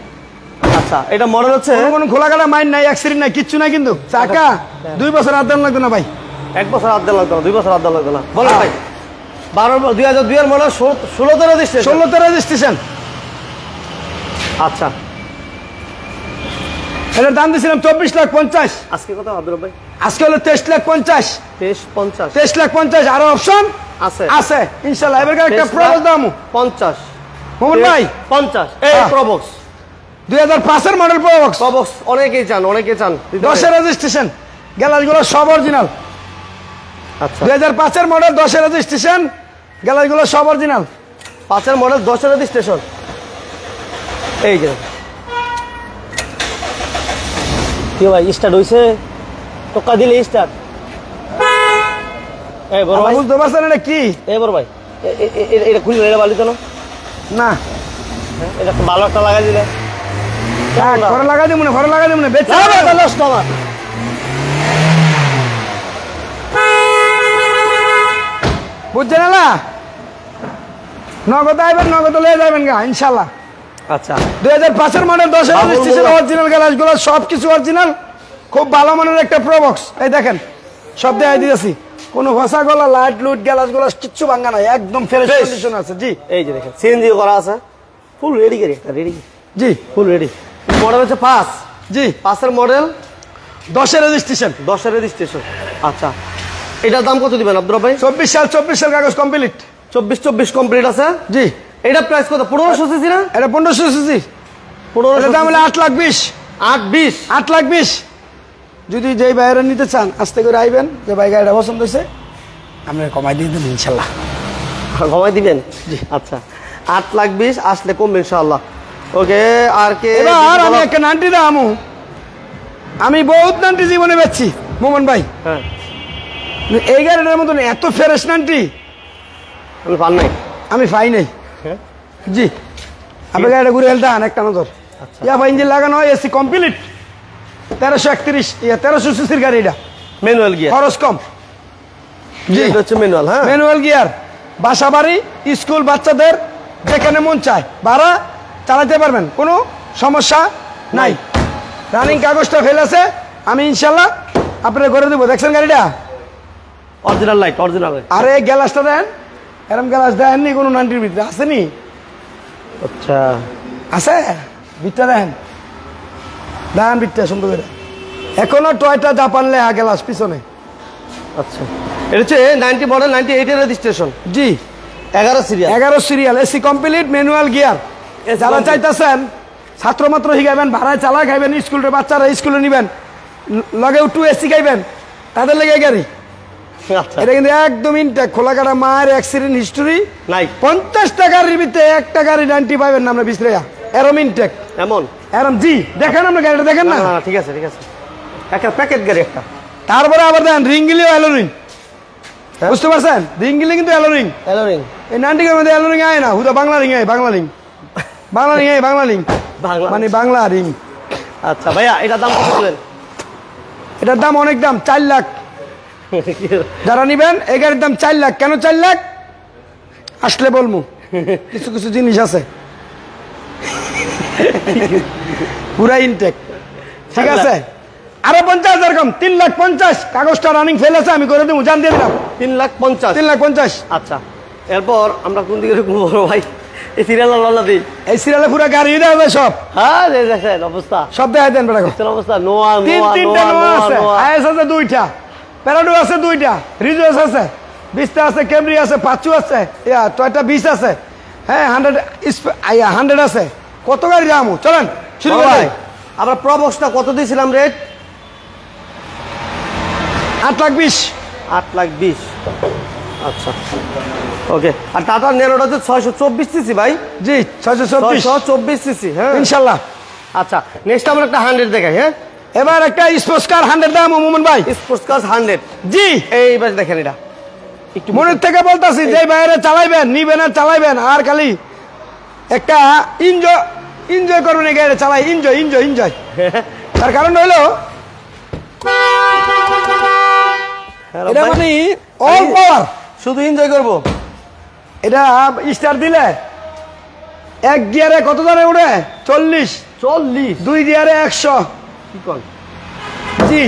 আচ্ছা এটা মডেল হচ্ছে কোনো কোনো খোলা কাটা মাইন নাই অ্যাক্সিডেন্ট নাই কিচ্ছু নাই কিন্তু। চাকা দুই বছর হাত দেন লাগতো না ভাই? এক বছর দেওয়া লাগতো না দুই বছর আধ দেওয়া লাগতো না। বলো। ভাই বারো দুই হাজার দুইয়ের মডেল ষোলোতে রেজিস্ট্রেশন ষোলোতে রেজিস্ট্রেশন আচ্ছা। এটার দাম দিয়েছিলাম চব্বিশ লাখ পঞ্চাশ। আজকে কত আব্দুল ভাই? আজকে হলো তেইশ লাখ পঞ্চাশ। তেইশ পঞ্চাশ। তেইশ লাখ পঞ্চাশ আরও অপশন আছে। আছে ইনশাল্লাহ। এবার একটা প্রবল দাম। পঞ্চাশ। মোহন ভাই। পঞ্চাশ। এই হ্যাঁ। প্রবক্স দুই হাজার পাঁচের মডেল প্রবক্স প্রবক্স অনেকেই চান অনেকেই চান। দশের। রেজিস্ট্রেশন গ্যালারিগুলো সব অরিজিনাল আচ্ছা। দুই হাজার পাঁচের মডেল দশের রেজিস্ট্রেশন গ্যালারিগুলো সব অরিজিনাল পাঁচের মডেল দশের রেজিস্ট্রেশন এই যে কি ভাই স্টার্ট হইছে? টোকা দিলে স্টার্ট এই বড় ভাই। বুঝতে পারছেন এটা কি? এই বড় ভাই এটা খুললে এটা বালি তো না। এটা ভালো একটা লাগাই দিলে। হ্যাঁ, ঘরে লাগাই দিব না ঘরে লাগাই দিব না বেচে নষ্ট আমার। বুঝছেন না? নগদ আইবেন নগদ লয়ে যাবেন গা ইনশাল্লাহ। আচ্ছা। দুই হাজার পাঁচের মডেল রেজিস্ট্রেশন মোবাইল। অরিজিনাল গ্যালাসগুলো সব কিছু অরিজিনাল খুব ভালো মানের একটা প্রবক্স এই দেখেন সব দেখাই দিয়েছি কোনো ভাষা গলা লাইট লুট গ্যালাসগুলো কিচ্ছু ভাঙ্গা নাই। একদম ফ্রেশ। কন্ডিশন আছে। জি। এই যে দেখেন সিএনজি করা আছে। ফুল রেডি করে একটা রেডি জি। ফুল রেডি মডেল হচ্ছে পাঁচ। জি। পাঁচের মডেল দশের রেজিস্ট্রেশন দশের রেজিস্ট্রেশন আচ্ছা। এটার দাম কত দিবেন আব্দুর ভাই? চব্বিশ সাল চব্বিশ সাল কাগজ কমপ্লিট চব্বিশ চব্বিশ কমপ্লিট আছে। জি। এটা প্রাইস কত? পনেরোশো সিসি না? এটা পনেরোশো সিসি পনেরোশো এটা দাম হলো আট লাখ বিশ। আট বিশ? আট লাখ বিশ। যদি যেই বাইরে নিতে চান আস্তে করে আইবেন যে ভাই গাড়িটা পছন্দ হয়েছে। আমরা কমাই দিয়ে দেবেন ইনশাল্লাহ। কমাই দিবেন? জি। আচ্ছা। আট লাখ বিশ আসলে কমবে ইনশাল্লাহ ওকে আর কে এবার আমি একটা নানটি দামু। আমি বহুত নানটি জীবনে বেচছি মোমন ভাই। হ্যাঁ। এই গাড়িটার মতন এত ফ্রেশ নানটি। আমি পান নাই। আমি পাই নাই। জি। আপনি গাড়িটা ঘুরে হেলতান একটা নজর। আচ্ছা। ইয়া ভাই ইঞ্জিন লাগানো হয় এসি কমপ্লিট তেরোশো একত্রিশ ইয়া তেরোশো সিসির গাড়ি এটা। ম্যানুয়াল গিয়ার খরচ কম। জি। হচ্ছে ম্যানুয়াল হ্যাঁ? ম্যানুয়াল গিয়ার বাসা বাড়ি স্কুল বাচ্চাদের যেখানে মন চায়। ভাড়া চালাতে পারবেন কোনো সমস্যা নাই। রানিং কাগজটা ফেল আছে আমি ইনশাল্লাহ আপনার করে দেবো। দেখছেন গাড়িটা? অরিজিনাল লাইট অরিজিনাল আরে গ্যালাসটা দেন। এরম গ্যালাস দেননি কোনো নাইনটির ভিতরে। আসেনি? আচ্ছা। আছে? বিটটা দেখেন দেখেন বিটটা সুন্দর করে। এখনও টয়টা জাপান লেহা গ্যালাস পিছনে। আচ্ছা। এটা হচ্ছে নাইনটি মডেল নাইনটি এইটের রেজিস্ট্রেশন জি। এগারো সিরিয়াল এগারো serial AC complete manual gear যারা। চাইতেছেন ছাত্র মাত্র শিখাইবেন ভাড়ায় চালা খাইবেন স্কুলের বাচ্চারা স্কুলে নিবেন লগে একটু এসি খাইবেন তাদের লেগে গাড়ি। এটা কিন্তু একদম ইনটেক খোলা কাটা মায়ের অ্যাক্সিডেন্ট হিস্টোরি নাই। পঞ্চাশ টাকার রিবিতে একটা গাড়ি নাইনটি পাইবেন না আমরা বিসরেয়া এরম ইনটেক এমন? এরম জি দেখেন আমরা গাড়িটা দেখেন না? ঠিক আছে ঠিক আছে। একটা প্যাকেট গাড়ি একটা। তারপরে আবার দেখেন রিঙ্গিলিও অ্যালোরিং বুঝতে পারছেন? রিঙ্গিলি কিন্তু অ্যালোরিং এলোরিং এই নাইনটিকের মধ্যে অ্যালোরিং আয় না হুদা বাংলা রিং আয় বাংলা রিং বাংলা রিং আয় বাংলা রিং মানে বাংলা রিং আচ্ছা ভাইয়া এটা দাম কত এটার দাম অনেক দাম চার লাখ। যারা নিবেন এই গাড়ির দাম চার লাখ। কেন চার লাখ? আসলে বলমু কিছু কিছু জিনিস আছে। পুরা ইনটেক ঠিক আছে? আরও পঞ্চাশ হাজার কম। তিন লাখ পঞ্চাশ। কাগজটা রানিং ফেল আছে আমি করে দেবো জান দিয়ে দিলাম। তিন লাখ পঞ্চাশ। তিন লাখ পঞ্চাশ। আচ্ছা। এরপর আমরা কোন দিকে বড় ভাই? এই সিরিয়াল দিই এই সিরিয়ালে পুরা গাড়ি দেওয়া যায় সব। হ্যাঁ দেখেন অবস্থা। সব দেখা দেন অবস্থা। নোয়া নোয়া নোয়া নোয়া দুইটা। প্যারাডো আছে দুইটা রিজুয়াস আছে বিশটা আছে ক্যামরি আছে পাঁচু আছে ইয়া টয়টা বিশ আছে হ্যাঁ হান্ড্রেড ইয়া হান্ড্রেড আছে। কত গাড়ি দাম চলেন শুরু ভাই আমরা প্রবক্সটা কত দিয়েছিলাম রেট? আট লাখ বিশ। আট লাখ বিশ। আচ্ছা। ওকে। আর টাটা নেরোটা হচ্ছে ছয়শো চব্বিশ সিসি ভাই? জি ছয়শো চব্বিশ। ছয়শো চব্বিশ সিসি হ্যাঁ। ইনশাল্লাহ। আচ্ছা নেক্সট আমরা একটা হান্ড্রেড দেখাই হ্যাঁ? এবার একটা স্পোর্টস কার হান্ড্রেড দাম মোমন ভাই। স্পোর্টস কার হান্ড্রেড জি। এইবার দেখেন এটা। একটু মনের থেকে বলতাছি যে বাইরে চালাইবেন নিবেন আর চালাইবেন আর খালি একটা এনজয় এনজয় করবেন এই গাড়ি চালাই। এনজয় এনজয় এনজয় তার কারণ হইল হ্যালো এটা। মানে অল পাওয়ার শুধু এনজয় করব। এটা স্টার দিলে এক গিয়ারে কত দাঁড়ে উঠে চল্লিশ। চল্লিশ। দুই গিয়ারে একশো। কি কন জি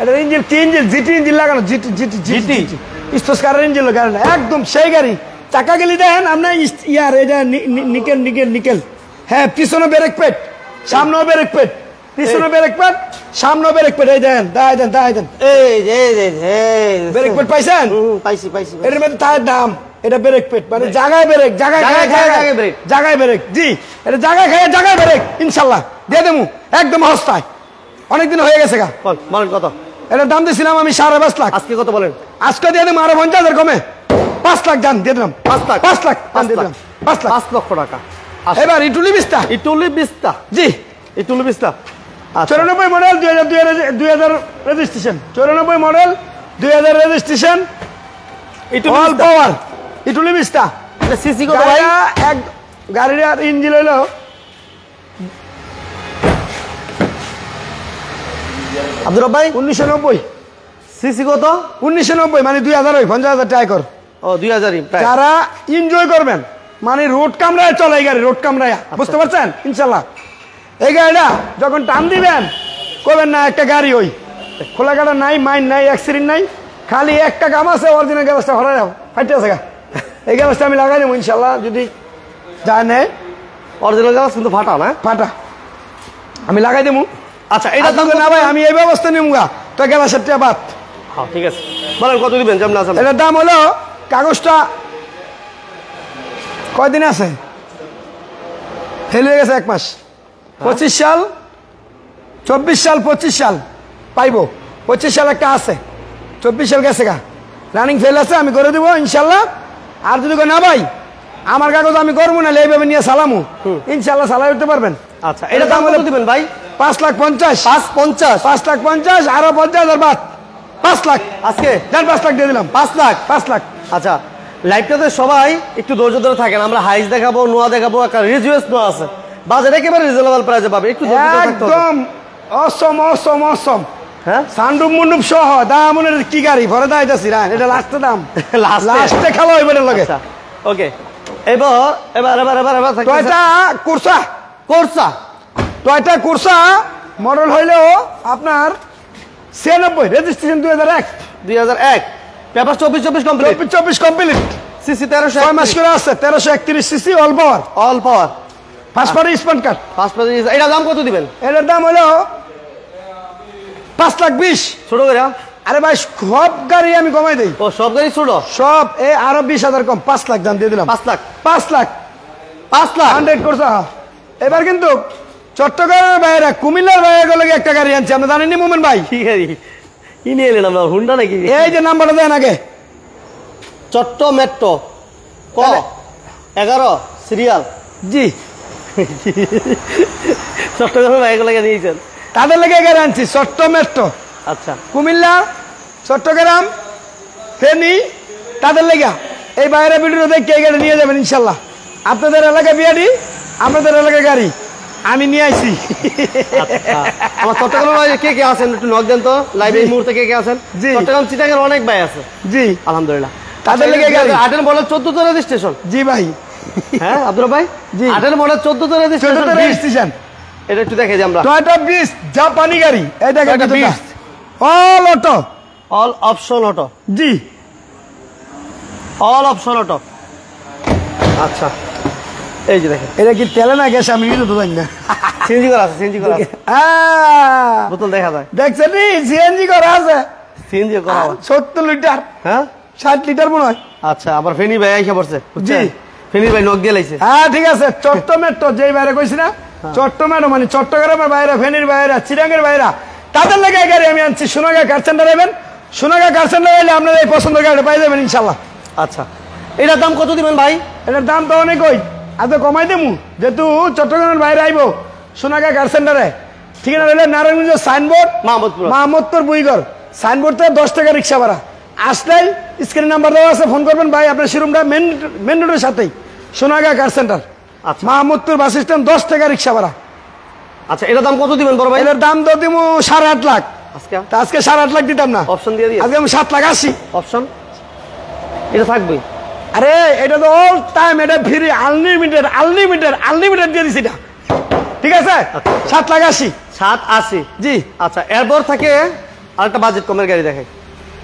এটা ইঞ্জিন কি ইঞ্জিন? জিটি ইঞ্জিন লাগানো GT GT GT GT? Engine লাগানো একদম সেই গাড়ি। চাকা গেলি দেন আপনার ইয়ার এটা নিকেল নিকেল নিকেল। হ্যাঁ পিছনে ব্রেক পেট সামনেও ব্রেক পেট পিছনে ব্রেক পেট সামনেও ব্রেক পেট। এই দেন দাই দেন দাই দেন। এই এই এই ব্রেক পেট পাইছেন? পাইছি পাইছি। এটার মধ্যে তার দাম এটা ব্রেক পেট মানে জায়গায় ব্রেক জায়গায় জায়গায় ব্রেক। জায়গায় ব্রেক জি এটা জায়গায় খায় জায়গায় ব্রেক ইনশাল্লাহ। দিয়ে দেবো একদম হস্তায় অনেকদিন হয়ে গেছে গা। বলেন কত? এটার দাম দিয়েছিলাম আমি সাড়ে পাঁচ লাখ। আজকে কত বলেন? আজকে দিয়ে দেবো আরও পঞ্চাশ হাজার কমে। পাঁচ লাখ দাম দিয়ে দিলাম। পাঁচ লাখ? পাঁচ লাখ পাঁচ দিয়ে লাখ। দিলাম। পাঁচ লাখ। পাঁচ লক্ষ টাকা। আচ্ছা। এবার ইটুলি বিস্তা। ইটুলি বিস্তা? জি। ইটুলি বিস্তা? আচ্ছা। চৌরানব্বই মডেল দুই হাজার দুই হাজার রেজিস্ট্রেশন। চৌরানব্বই মডেল দুই হাজার রেজিস্ট্রেশন। ইটুলি অল পাওয়ার ইটুলি বিস্তা। সিসি কত ভাই? এক গাড়িটার ইঞ্জিন হইল আব্দুর ভাই? উনিশশো নব্বই। সিসি কত? উনিশশো নব্বই মানে দুই হাজার ওই পঞ্চাশ হাজার টাকা কর। ও দুই হাজারই যারা এনজয় করবেন মানে রোড কামড়ায় চলে এই গাড়ি রোড কামড়ায় বুঝতে পারছেন? ইনশাল্লাহ। এই গাড়িটা যখন টান দিবেন করবেন না একটা গাড়ি ওই। খোলা গাড়া নাই মাইন নাই অ্যাক্সিডেন্ট নাই। খালি একটা কাম আছে অরিজিনাল গ্যাসটা হরাই যাও ফাইটে আছে গা। এই গ্যাসটা আমি লাগাই দেবো ইনশাল্লাহ যদি যায় নেয়। অরিজিনাল গাছ কিন্তু ফাটা না? ফাটা। আমি লাগাই দেবো। আচ্ছা এটা দাম না ভাই আমি এই ব্যবস্থা নিমু গা তো গেলা সেটটা বাদ হ্যাঁ ঠিক আছে। বলেন কত দিবেন যেমন আছেন এটার দাম হলো কাগজটা কয়দিন আছে? ফেলে গেছে এক মাস। পঁচিশ সাল চব্বিশ সাল পঁচিশ সাল পাইবো। পঁচিশ সাল একটা আছে। চব্বিশ সাল গেছে গা। রানিং ফেল আছে আমি করে দেবো ইনশাল্লাহ। আর যদি না ভাই আমার কাগজ আমি করব না এইভাবে নিয়ে সালামু। ইনশাল্লাহ সালাই উঠতে পারবেন। আচ্ছা এটা দাম দিবেন ভাই? পাঁচ লাখ পঞ্চাশ। পাঁচ পঞ্চাশ। পাঁচ লাখ পঞ্চাশ আরও পঞ্চাশ হাজার বাদ। পাঁচ লাখ। আজকে? দেন পাঁচ লাখ দিয়ে দিলাম। পাঁচ লাখ? পাঁচ লাখ। আচ্ছা লাইভটাতে সবাই একটু ধৈর্য ধরে থাকেন। আমরা হাইস দেখাবো নোয়া দেখাবো একটা রিজুয়েস নোয়া আছে। বাজার একেবারে রিজনেবল প্রাইসে পাবে। একটু। একদম অসম অসম অসম হ্যাঁ? সান্ডুপ মুন্ডুপ সহ কি গাড়ি? ভরে দাইতাছি না এটা লাস্টে দাম। লাস্টে খেলো এবারের লগে। আচ্ছা ওকে এবার এবার এবার এবার এবার থাকতেছে- কোর্সা টয়টা কুরসা মডেল হইলেও আপনার ছিয়ানব্বই রেজিস্ট্রেশন দুই হাজার এক। দুই হাজার এক। পেপার চব্বিশ চব্বিশ কমপ্লিট চব্বিশ কমপ্লিট সিসি তেরোশো ছয় মাস করে আছে তেরোশো একত্রিশ CC all power all power first party স্পন কার্ড ফার্স্ট এটা দাম কত দিবেন? এটার দাম হলো পাঁচ লাখ বিশ। ছোট করে আরে ভাই সব গাড়ি আমি কমাই দিই। ও সব গাড়ি ছোট? সব এ আরও বিশ হাজার কম। পাঁচ লাখ দাম দিয়ে দিলাম। পাঁচ লাখ। পাঁচ লাখ। পাঁচ লাখ? হান্ড্রেড করছে হ্যাঁ। এবার কিন্তু চট্টগ্রামের বাইরে কুমিল্লার বাইরে গেলে একটা গাড়ি আনছে। আপনি জানেননি মোমেন ভাই? কি গাড়ি? কি নিয়ে এলেন আমরা? হুন্ডা নাকি? এই যে নাম্বারটা দেন আগে। চট্ট মেট্রো ক? এগারো? সিরিয়াল? জি। চট্টগ্রামে বাইক লাগে নিয়েছেন। তাদের লেগে গাড়ি আনছি চট্ট মেট্রো আচ্ছা। কুমিল্লা চট্টগ্রাম ফেনী তাদের লেগা। এই বাইরে ভিডিও দেখে এই গাড়ি নিয়ে যাবেন ইনশাল্লাহ। আপনাদের এলাকায় বিয়ারি আপনাদের এলাকায় গাড়ি। আমি নিয়ে আইছি। আচ্ছা। আমার চট্টগ্রামে কে কে আছেন? একটু নক দেন তো। লাইভে এই মুহূর্তে কে কে আছেন? জি। চট্টগ্রাম চিটাগের অনেক ভাই আছে। জি। আলহামদুলিল্লাহ। তাদের লেগে গাড়ি। আটের মডেল চোদ্দ তো রেজিস্ট্রেশন জি ভাই। হ্যাঁ আব্দুল ভাই? জি। আটের মডেল চোদ্দ তো রেজিস্ট্রেশন রেজিস্ট্রেশন এটা একটু দেখে দিই আমরা। টয়টা বিশ জাপানি গাড়ি। এই দেখেন। All auto all option auto জি। অল অপশন অটো আচ্ছা। এই যে দেখেন। এটা কি তেলে না গ্যাস? আমি নিজে তো জানি না। সিএনজি করা আছে সিএনজি করা আছে। বোতল দেখা যায়। দেখছেন নি? সিএনজি করা আছে। সিএনজি করা হয় সত্তর লিটার। হ্যাঁ? ষাট লিটার মনে হয়। আচ্ছা আবার ফেনি ভাই আইসা পড়ছে? জি। ফেনি ভাই নক দিয়ে লাইছে। হ্যাঁ ঠিক আছে। যেই বাইরে কইছি না? চট্টমেট্রো মানে চট্টগ্রামের বাইরে ফেনীর বাইরে চিরাঙ্গের বাইরে। তাদের লেগে গাড়ি আমি আনছি। সোনাগা কার সেন্টার এবেন। সোনাগা কার সেন্টার এলে আপনারা এই পছন্দের গাড়ি পাই যাবেন ইনশাল্লাহ আচ্ছা। এটার দাম কত দিবেন ভাই? এটার দাম তো অনেক ওই এত কমাই দেবো যেহেতু চট্টগ্রামের বাইরে আইব। সোনাগা কার সেন্টারে। ঠিকানা রইলে নারায়ণগঞ্জ সাইনবোর্ড মাহমুদপুর। মাহমুদপুর বুইগর সাইনবোর্ড থেকে দশ টাকা রিক্সা ভাড়া। আসলেই স্ক্রিন নাম্বার দেওয়া আছে ফোন করবেন ভাই আপনার শিরুমটা মেন মেন রোডের সাথেই। Sonargaon car centre. আচ্ছা। মাহমুদপুর বাস স্ট্যান্ড দশ টাকা রিক্সা ভাড়া। আচ্ছা এটার দাম কত দিবেন বড় ভাই? এটার দাম তো দিব সাড়ে আট লাখ। আজকে? তা আজকে সাড়ে আট লাখ দিতাম না। অপশন দিয়ে দিয়ে আজকে আমি সাত লাখ আসি অপশন এটা থাকবে আরে এটা তো অল টাইম এটা ফ্রি আনলিমিটেড আনলিমিটেড আনলিমিটেড দিয়ে দিছি এটা। ঠিক আছে? সাত লাখ আসি সাত আশি? জি। আচ্ছা এরপর থাকে আরেকটা বাজেট কমের গাড়ি দেখে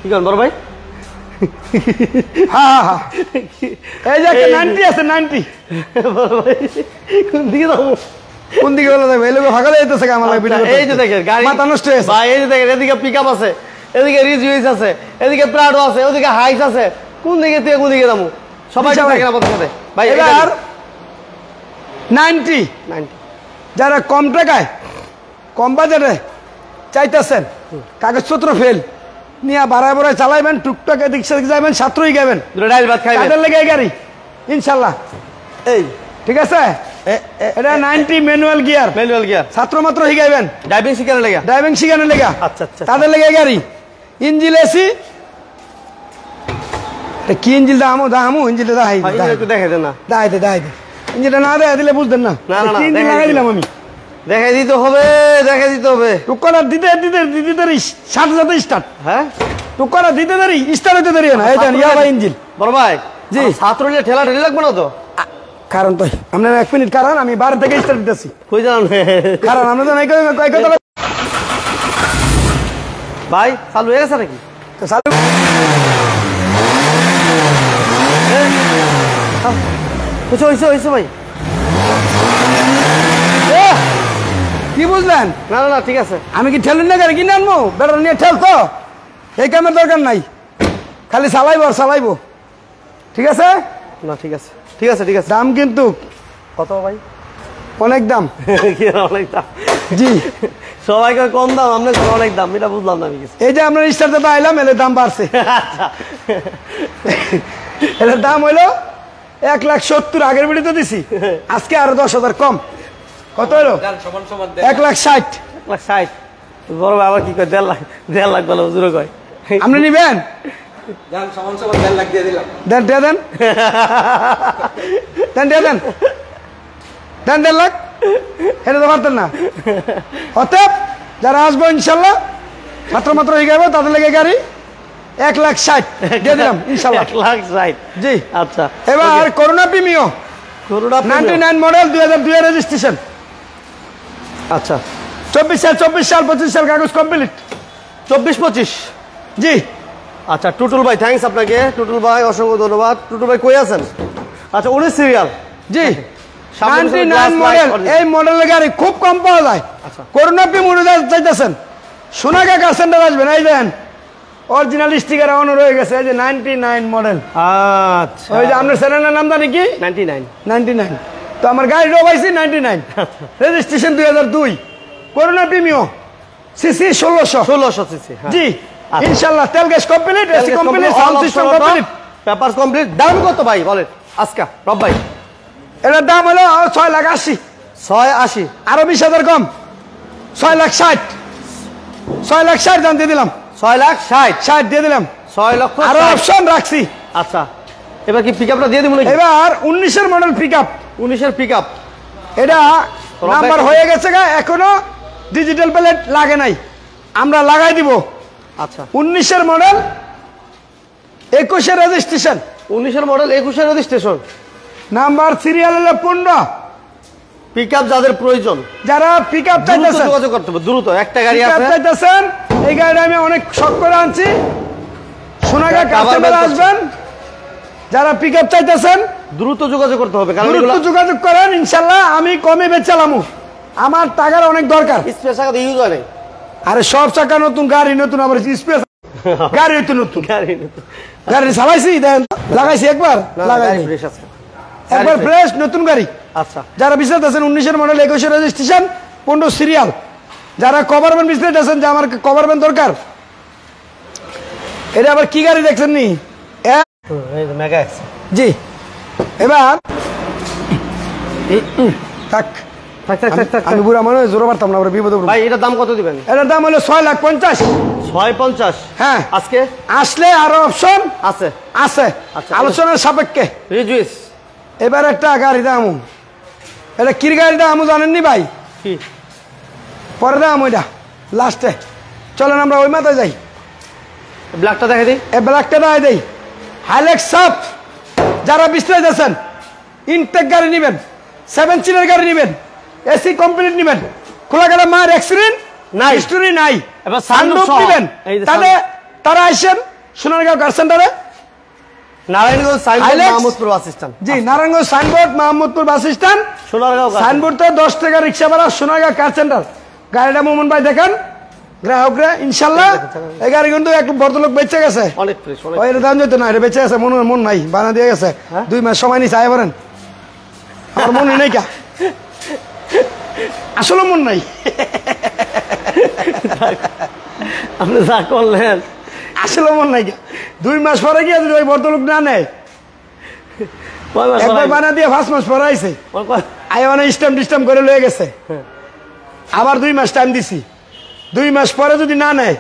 কি করেন বড় ভাই? হ্যাঁ হ্যাঁ হ্যাঁ এই যে নাইনটি আছে নাইনটি। বড় ভাই কোন দিকে যাব? কোন দিকে বলে দেবে এই লোক সকালে যেতেছে আমার আচ্ছা, এই যে দেখেন গাড়ি মাথা নষ্ট হয়েছে ভাই এই যে দেখেন এদিকে পিক আছে এদিকে রিজ আছে এদিকে প্রাডো আছে ওদিকে হাইস আছে। কোন দিকে থেকে কোন দিকে যাব? সবাই। দেখেন আমাদের সাথে ভাই এবার নাইনটি। নাইনটি। যারা কম টাকায় কম বাজেটে চাইতেছেন কাগজপত্র ফেল নিয়ে বাড়ায় বাড়ায় চালাইবেন টুকটাক সেদিক যাবেন ছাত্রই গাবেন তাদের লেগে গাড়ি ইনশাল্লাহ। এই। ঠিক আছে? এটা ninety manual gear. Manual gear. ছাত্র মাত্র শিখাইবেন। ড্রাইভিং শিখানো লেগে। ড্রাইভিং শিখানোর লেগা। আচ্ছা, আচ্ছা। তাদের লেগে গাড়ি। ইঞ্জিল এসি কি ইঞ্জিল দামো দামো ইঞ্জিলটা দাহাই ভাই একটু দেখে দেন না। দাহাইতে দাহাইতে ইঞ্জিলটা না দেয় দিলে বুঝতেন না। না, না, না, ইঞ্জিল লাগাই দিলাম। আমি। দেখে দিতে হবে দেখে দিতে হবে। টুকরা দিতে দিতে দিতে দেরি। সাথে সাথে স্টার্ট হ্যাঁ? টুকরা দিতে দেরি স্টার্ট হতে দেরি না। এটা ছাত্র- ইয়াবা ইঞ্জিল। বড় ভাই জি। জি ছাত্র ঠেলা ঠেলি লাগবে না তো? কারণ তো আপনার এক মিনিট কারণ আমি বারো থেকে স্টার্ট দিতেছি। কই জানান কারণ আমরা তো নাই কয় কথা ভাই চালু হয়ে গেছে নাকি? তো চালু- হয়েছে হয়েছে হয়েছে ভাই কি বুঝলেন না না ঠিক আছে আমি কি ঠেলুন না গাড়ি কিনে আনব বেটার নিয়ে ঠেল তো এই কামের দরকার নাই খালি চালাইবো আর চালাইবো ঠিক আছে না ঠিক আছে ঠিক আছে ঠিক আছে দাম কিন্তু কত ভাই অনেক দাম অনেক দাম জি সবাইকে কম দাম আপনার অনেক দাম এটা বুঝলাম না আমি এই যে আপনার স্টারতে আইলাম এলে দাম বাড়ছে এটার দাম হইল এক লাখ সত্তর আগের বিড়ি তো দিছি। আজকে আরও দশ হাজার কম। কত হলো এক লাখ ষাট। এক লাখ ষাট। বড় আবার কি কয় দেড় লাখ দেড় লাখ বলে কয়। আপনি নিবেন? দেন দিয়ে দেন। দেন দিয়ে দেন। দেন দেড় লাখ। এটা তো পারতেন না। অতএব যারা আসব ইনশাল্লাহ মাত্র মাত্র হয়ে যাব তাদের লেগে গাড়ি। এক লাখ ষাট দিয়ে দিলাম ইনশাল্লাহ। এক লাখ ষাট। জি। আচ্ছা এবার Corona Premio Corona ninety nine model দুই হাজার দুই রেজিস্ট্রেশন আচ্ছা চব্বিশ সাল চব্বিশ সাল পঁচিশ সাল কাগজ কমপ্লিট চব্বিশ পঁচিশ। জি। আচ্ছা টুটুল ভাই থ্যাঙ্কস আপনাকে। টুটুল ভাই অসংখ্য ধন্যবাদ। টুটুল ভাই কই আছেন? আচ্ছা উনিশ সিরিয়াল জি। নাইনটি নাইন মডেল এই মডেলের গাড়ি খুব কম পাওয়া যায়। আচ্ছা। করোনা পি মুড়ে চাইতেছেন সোনাগা কার সেন্টার আসবেন এই দেন অরিজিনাল স্টিকার এখনও রয়ে গেছে এই যে নাইনটি নাইন মডেল আচ্ছা। ওই যে আপনার চ্যানেলের নাম জানি কি? নাইনটি নাইন নাইনটি নাইন তো আমার গাড়ি নাইনটি নাইন রেজিস্ট্রেশন দুই হাজার দুই। করোনা প্রিমিও সিসি ষোলোশো। ষোলোশো সিসি হ্যাঁ। জি। আচ্ছা। ইনশাল্লাহ তেল gas complete AC complete sound system complete paper complete দাম কত ভাই বলেন? আজকা রব ভাই। এটার দাম হলো ছয় লাখ আশি। ছয় আশি। আরও বিশ হাজার কম। ছয় লাখ ষাট। ছয় লাখ ষাট দাম দিয়ে দিলাম। ছয় লাখ ষাট। ষাট দিয়ে দিলাম। ছয় লক্ষ আরও। অপশন রাখছি। আচ্ছা এবার কি পিক আপটা দিয়ে দিব এবার উনিশের মডেল পিক আপ উনিশের পিক আপ এটা নাম্বার হয়ে গেছে গা এখনও ডিজিটাল প্লেট লাগে নাই। আমরা লাগাই দিব। আচ্ছা। উনিশের মডেল একুশের রেজিস্ট্রেশন উনিশের মডেল একুশের রেজিস্ট্রেশন নাম্বার সিরিয়াল হলো পনেরো। পিক আপ যাদের প্রয়োজন। যারা পিক আপ চাইতেছেন। যোগাযোগ করতে হবে দ্রুত। একটা গাড়ি আছে। চাইতেছেন এই গাড়িটা আমি অনেক শখ করে আনছি। সোনাগা কাস্টমার আসবেন। যারা পিক আপ চাইতেছেন দ্রুত যোগাযোগ করতে হবে কারণ দ্রুত যোগাযোগ করেন ইনশাল্লাহ আমি কমে বেচালামু আমার টাকার অনেক দরকার। স্পেস টাকা ইউজ হয় আরে সব চাকা নতুন গাড়ি নতুন আবার স্পেস গাড়ি হইতো নতুন। গাড়ি নতুন। গাড়ি চালাইছি দেন লাগাইছি একবার। লাগাই ফ্রেশ আছে। একবার ফ্রেশ নতুন গাড়ি। আচ্ছা। যারা বিশাল আছেন উনিশের মডেল একুশের রেজিস্ট্রেশন পনেরো সিরিয়াল যারা কভার ব্যান্ড বিজনেস আছেন যে আমার কভার ব্যান্ড দরকার। এটা আবার কি গাড়ি দেখছেন নি? জি। এবার থাক। থাক থাক থাক থাক আমি বুড়া মানুষ জোর পারতাম না আমরা বিপদে ভাই এটার দাম কত দিবেন? এটার দাম হলো ছয় লাখ পঞ্চাশ। ছয় পঞ্চাশ? হ্যাঁ। আজকে? আসলে আরও অপশন আছে। আছে। আচ্ছা। আলোচনার সাপেক্ষে। রিজুইস। এবার একটা গাড়ি দাম। এটা কির গাড়ি দাম জানেননি ভাই? পরে দাম ওইটা লাস্টে চলেন আমরা ওই মাথায় যাই। ব্ল্যাকটা দেখে দিই। এ ব্ল্যাকটা দায় দেই। হাইলেক্স সাপ যারা বিস্তারিত আছেন ইনটেক গাড়ি নেবেন সেভেন সিটের গাড়ি নেবেন এসি কমপ্লিট নেবেন। খোলাঘাটা মার অ্যাক্সিডেন্ট নাই। হিস্টোরি নাই। এবার সানরুফ নেবেন। তাহলে তারা আসেন সোনারগাঁও কার সেন্টারে নারায়ণগঞ্জ জি Narayanganj signboard Mahmudpur bus stand Sonargaon কাছে। সাইনবোর্ডে দশ টাকা রিক্সা ভাড়া সোনারগাঁও কার সেন্টার গাড়িটা মোমন ভাই দেখান। গ্রাহকরা ইনশাল্লাহ। এই গাড়ি কিন্তু এক ভদ্রলোক বেঁচে গেছে। অনেক ফ্রেশ অনেক ওই এটা দাম যেত না এটা বেঁচে আছে মন মন নাই বানা দিয়ে গেছে। হ্যাঁ? দুই মাস সময় আয় পারেন আমার মনে নেই কা। আসলে মন নাই। আপনি যা করলেন। আসলে মন নাই দুই মাস পরে গিয়ে যদি ওই ভদ্রলোক না নেয় মাস একবার? বানা দিয়ে পাঁচ মাস পরে কয়- আয় মানে স্টাম্প টিস্টাম্প করে লয়ে গেছে। আবার দুই মাস টাইম দিছি। দুই মাস পরে যদি না নেয়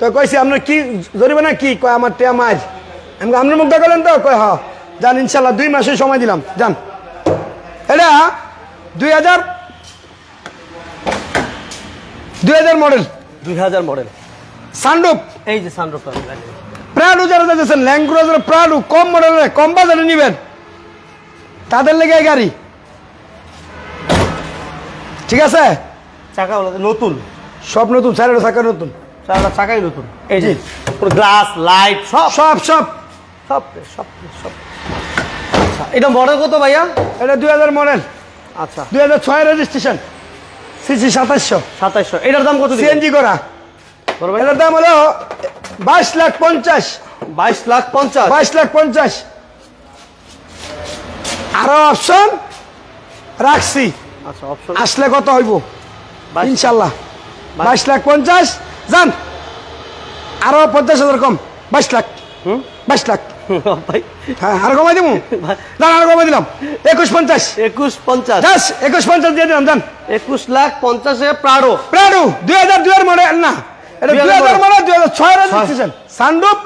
তো কইছি আপনার কি জরিবে না কি? কয় আমার টেয়া মার আমি আপনার মুখটা করলেন তো? কয় হ যান ইনশাল্লাহ দুই মাসের সময় দিলাম। যান। এটা দুই হাজার দুই হাজার মডেল দুই হাজার মডেল সানডুপ এই যে সানরুফটা প্রাডু যারা যাচ্ছেন ল্যাংক্রোজার প্রাডু কম মডেলের কম বাজারে নিবেন। তাদের লেগে গাড়ি। ঠিক আছে? চাকা নতুন। সব নতুন চারের থাকা নতুন। চাকা চাকাই নতুন। এই যে গ্লাস লাইট সব। সব সব। সব সব সব। আচ্ছা। এটা মডেল কত ভাইয়া? এটা দুই হাজার মডেল আচ্ছা। দুই হাজার ছয় রেজিস্ট্রেশন সিসি সাতাশশো। সাতাইশশো এটার দাম কত সিএনজি করা। এটার দাম হলো বাইশ লাখ পঞ্চাশ। বাইশ লাখ পঞ্চাশ। বাইশ লাখ পঞ্চাশ। আরও অপশন রাখছি। আচ্ছা অপশন আসলে কত হইব? ইনশাল্লাহ। বাইশ- লাখ পঞ্চাশ। যান আরও পঞ্চাশ হাজার কম। বাইশ লাখ। বাইশ লাখ। হ্যাঁ আরও কমাই দিব যান আরও কমাই দিলাম। একুশ পঞ্চাশ। একুশ পঞ্চাশ। যাস একুশ পঞ্চাশ দিয়ে দিলাম যান একুশ লাখ পঞ্চাশে প্রাড়ো। প্রাডু। দুই হাজার দুইয়ের মডেল না। এটা দুই হাজার model। মডেল দুই হাজার ছয় রেজিস্ট্রেশন। সানরুফ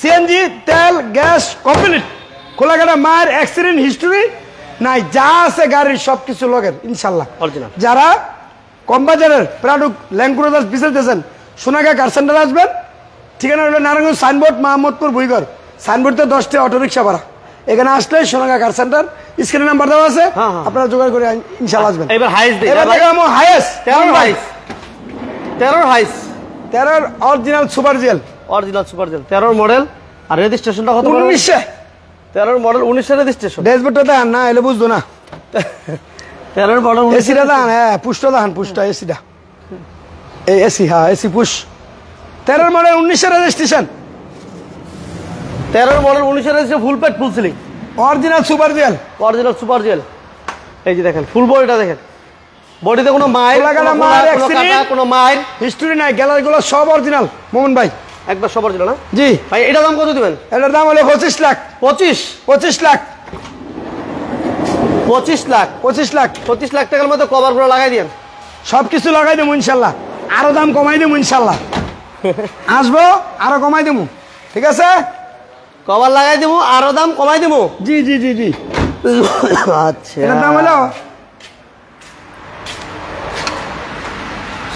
সিএনজি তেল গ্যাস কমপ্লিট। খোলাঘাটা মায়ের অ্যাক্সিডেন্ট হিস্টোরি নাই যা আছে গাড়ির সব কিছু লগের ইনশাল্লাহ। যারা কম বাজারের প্রাডুক সোনাগা কার সেন্টার আসবেন। ঠিকানা হলো নারায়ণগঞ্জ সাইনবোর্ড মাহমুদপুর বুইগর সাইনবোর্ড তো দশটা অটো রিক্সা ভাড়া। এখানে আসলে সোনাগা কার সেন্টার স্ক্রিনে নাম্বার দেওয়া আছে। হ্যাঁ, হ্যাঁ। আপনারা জোগাড় করে ইনশাল্লাহ আসবেন। এবার হাইস হাইস তেরোর হাইস তেরোর original super GL original super GL তেরোর মডেল আর রেজিস্ট্রেশনটা কত উনিশশো তেরোর মডেল উনিশের রেজিস্ট্রেশন ড্যাশবোর্ডটা দেখান না এলে বুঝতো না। তেরোর মডেল এসিটা দেখান হ্যাঁ পুষটা দেখান পুষটা এসিটা। এই এসি হ্যাঁ এসি পুষ তেরোর মডেল উনিশশো রেজিস্ট্রেশন তেরোর মডেল উনিশের রেজিস্ট্রেশন ফুল পেট full ceiling original super GL original super GL এই যে দেখেন ফুল বডিটা দেখেন। বডিতে কোনো মায়ের কোনো মায়ের হিস্টোরি নাই গ্যালারিগুলো সব অরিজিনাল মোহন ভাই। একবার সবার ছিল না? জি। ভাই এটা দাম কত দিবেন? এটার দাম হলো পঁচিশ লাখ। পঁচিশ? পঁচিশ লাখ। পঁচিশ লাখ? পঁচিশ লাখ। পঁচিশ লাখ টাকার মধ্যে কভারগুলো লাগাই দিন সব কিছু লাগাই দেবো ইনশাল্লাহ। আরও দাম কমাই দেবো ইনশাল্লাহ। আসব আরও কমাই দেবো। ঠিক আছে? কভার লাগাই দিব আরও দাম কমাই দিব। জি জি জি জি। আচ্ছা। দাম হলো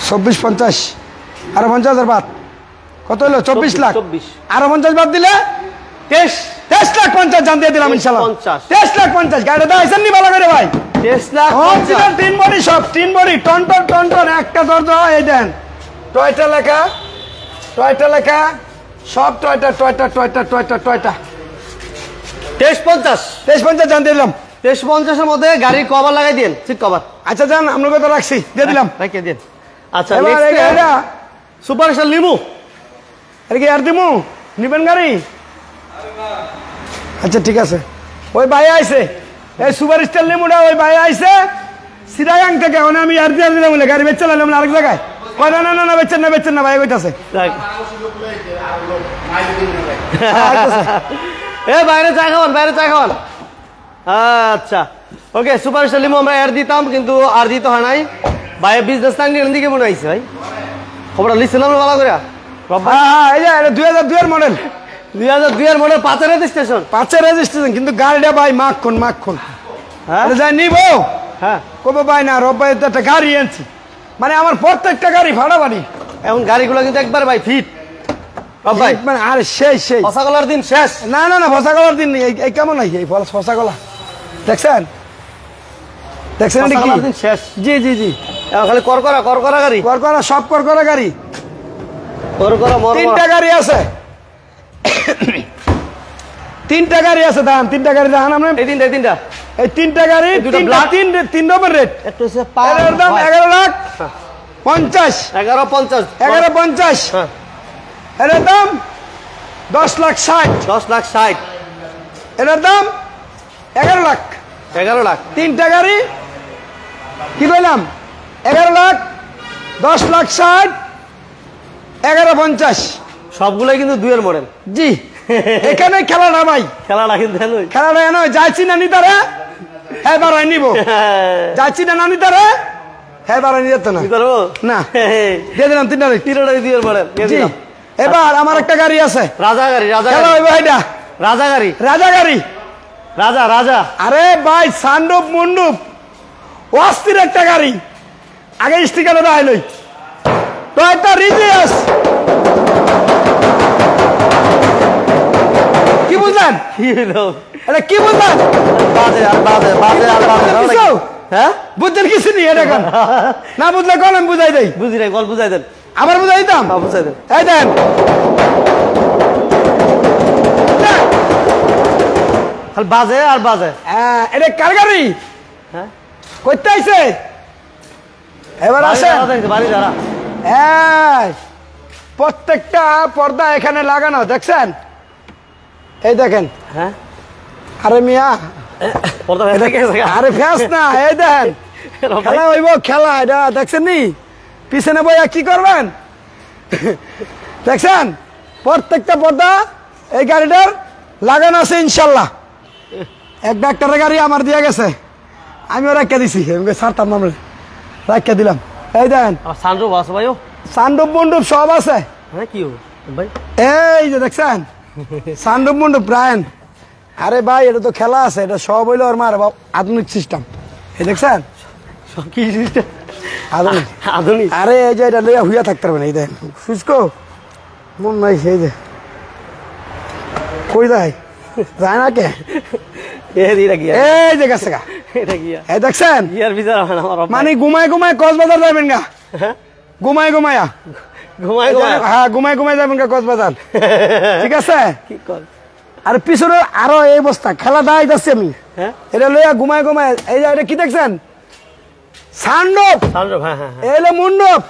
চব্বিশ পঞ্চাশ আরও পঞ্চাশ হাজার বাদ। কত হলো? চব্বিশ লাখ। চব্বিশ। আরও পঞ্চাশ বাদ দিলে? তেইশ তেইশ লাখ পঞ্চাশ জান দিয়ে দিলাম ইনশাল্লাহ। তেইশ লাখ পঞ্চাশ। গাড়িটা দাঁড়াইছেন নি ভালো করে ভাই? তেইশ লাখ অরিজিনাল তিন বডি সব তিন body ton ton ton ton একটা দরজা এই দেন। টয়টা লেখা টয়টা লেখা সব Toyota Toyota Toyota Toyota Toyota. তেইশ পঞ্চাশ। তেইশ পঞ্চাশ জান দিয়ে দিলাম। তেইশ পঞ্চাশের মধ্যে গাড়ির কভার লাগাই দিন সিট কভার। আচ্ছা যান আমরা কথা রাখছি দিয়ে দিলাম। রেখে দিন আচ্ছা সুপার স্টার লিমু এটা কি আর দিমু নিবেন গাড়ি? আচ্ছা ঠিক আছে। ওই ভাই আইছে। এই সুপার স্টার লিমুটা ওই ভাই আইছে। সিরায়াং থেকে ওনে আমি আর দিয়ে দিলাম বলে গাড়ি বেচে লাম আরেক জায়গায়। কয় না না না না বেচেন না বেচেন না ভাই কইতাছে। এ বাইরে চা খাওয়ান বাইরে চা খাওয়ান। আচ্ছা। ওকে সুপার স্টার লিমু আমরা আর দিতাম কিন্তু আর দিতে হয় নাই। ভাই বিজনেস দিকে মনে আইছে ভাই। খবরটা লিখছিলাম ভালো করে? হ্যাঁ হ্যাঁ এই যে দুই হাজার দুইয়ের মডেল দুই হাজার এর মনে পাঁচের রেজিস্ট্রেশন কিন্তু গাড়িটা ভাই মাখন মাখন হ্যাঁ? যাই নিব? হ্যাঁ। কবে ভাই না তো একটা গাড়ি আনছি মানে আমার প্রত্যেকটা গাড়ি ভাড়া বাড়ি এখন গাড়িগুলো কিন্তু একবার ভাই ফিট ভাই। মানে আরে সেই সেই। ফসা দিন শেষ। না না না দিন নেই। এই- কেমন নাই এই ফল দেখছেন? দেখছেন শেষ। জি জি জি। খালি কর করা কর করা গাড়ি? কর করা সব কর করা গাড়ি। কর করা মর তিনটা গাড়ি আছে। তিনটা গাড়ি আছে দাম তিনটা গাড়ি দাম আমরা। এই তিনটা তিনটা। এই তিনটা গাড়ি দুটো? তিন তিন রকমের রেট একটু হচ্ছে এটার দাম এগারো লাখ পঞ্চাশ। এগারো পঞ্চাশ। এগারো পঞ্চাশ। হ্যাঁ। এটার দাম দশ লাখ ষাট। দশ লাখ ষাট। এটার দাম এগারো লাখ। এগারো লাখ। তিনটা গাড়ি কি বললাম? এগারো লাখ দশ লাখ ষাট এগারো পঞ্চাশ। সবগুলোই কিন্তু দুয়ের মডেল। জি এখানে খেলা না ভাই। খেলাটা কিন্তু হেনই। খেলাটা এনে যাইছি না নিতারে হ্যাঁ বারাই নিব। যাচ্ছি না না নিতারে হ্যাঁ বারাই নিয়ে যেত না। না। দিয়ে দিলাম তিনটা তিনটাই দুইয়ের মডেল। জি। এবার আমার একটা গাড়ি আছে। রাজা গাড়ি রাজা খেলা গাড়ি। হইব এটা রাজা গাড়ি। রাজা গাড়ি। রাজা রাজা। আরে ভাই সান্ডুপ মন্ডুপ অস্থির একটা গাড়ি। আগে স্টিকারে রাখলই টয়টা রিজিয়াস কি বুঝলেন কি হলো এটা কি বুঝলেন বাজে আর বাজে বাজে আর বাজে? হ্যাঁ? বুঝছেন কিছু নেই এটা কেন না বুঝলে কোন আমি বুঝাই দেই। বুঝি নাই গল্প বুঝাই দেন। আবার বুঝাই দিতাম? হ্যাঁ, বুঝাই দেন। এই দেন। বাজে আর বাজে। আহ, এটা কার গাড়ি? হ্যাঁ? করতে আইছে? এবার আসেন। এই, প্রত্যেকটা পর্দা এখানে লাগানো দেখছেন? এই দেখেন। হ্যাঁ? আরে মিয়া আরে ফেস না এই দেখেন। খেলা হইব খেলা এটা দেখছেন নি? পিছনে বইয়া কি করবেন? দেখছেন? প্রত্যেকটা পর্দা এই গাড়িটার লাগানো আছে ইনশাল্লাহ। এক ডাক্তারের গাড়ি আমার দিয়ে গেছে। আমিও রাখিয়া দিছি? এমনি ছাড়তাম আমরা। রাখিয়া দিলাম। এই দেখেন আমার সানরুফ আছে ভাইও সান্ডুপ মন্ডুপ সব আছে। হ্যাঁ কি হলো ভাই। এই যে দেখছেন? সান্ডুপ মন্ডুপ ব্রায়ন আরে ভাই এটা তো খেলা আছে এটা সব হইল আর মার বাপ আধুনিক সিস্টেম এই দেখছেন? সব কি system? আধুনিক। আধুনিক। আরে এই যে এটা লইয়া হুইয়া থাকতে পারবে না এই দেন। সুস্কো মন নাই সেই যে। কই যায়? যায় না কে? এই যে গেছে গা। এটা গিয়া এই দেখছেন? গিয়ার বিচার আমার মানে ঘুমায় ঘুমায় কক্সবাজার যাবেন গা। হ্যাঁ? ঘুমায় ঘুমায়া। হ্যাঁ ঘুমায় ঘুমায় যাবেন গা কক্সবাজার। ঠিক আছে? কি কর? আর পিছনে আরও এই অবস্থা খেলা দায় যাচ্ছি আমি। হ্যাঁ? এটা লইয়া ঘুমায় ঘুমায় এই যে এটা কি দেখছেন? হ্যাঁ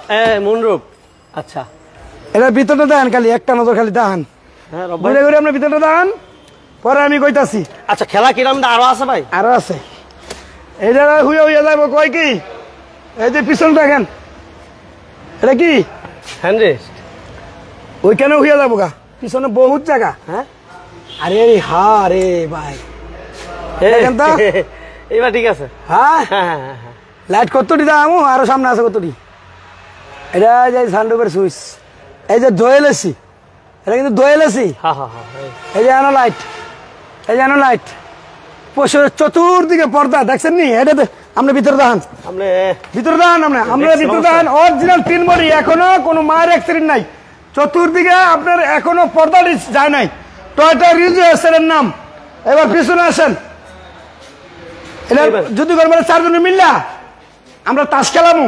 এ আচ্ছা। এটা ভিতরটা দেখান খালি একটা নজর খালি দেখান। হ্যাঁ রব ভাই ঘুরে ঘুরে আপনার ভিতরটা দেখান পরে আমি কইতাছি। আচ্ছা খেলা কিরাম আরও আছে ভাই? আরও আছে। জায়গায় হুইয়া হুইয়া যাব কয় কি? এই যে পিছন দেখেন এটা কি? হ্যান্ড রেস্ট ওইখানে হইয়া যাব গা? পিছনে বহুত জায়গা হ্যাঁ? আরে হা রে ভাই। দেখেন তো। এবার ঠিক আছে। হ্যাঁ? হ্যাঁ হ্যাঁ হ্যাঁ, হ্যাঁ। লাইট কতটি দাম আরও সামনে আছে কতটি? এটা যে সানরুফের সুইচ। এই যে দোয়েল এসি। এটা কিন্তু দোয়েল এসি। হ্যাঁ হ্যাঁ হ্যাঁ এই। এই যে আনো লাইট এই যে আনো লাইট পশুর চতুর্দিকে পর্দা দেখছেন নি? এটা তো আপনি ভিতরে দাহান আপনি ভিতরে দাহান আপনি আমরা ভিতরে। দাহান অরিজিনাল তিন বডি এখনও কোনো মায়ের অ্যাক্সিডেন্ট নাই। চতুর্দিকে আপনার এখনও পর্দা যায় নাই। টয়টা রিজুয়েশনের নাম। এবার পিছনে আসেন। এটা। যদি করবার চারজনে মিললা আমরা তাস খেলামু।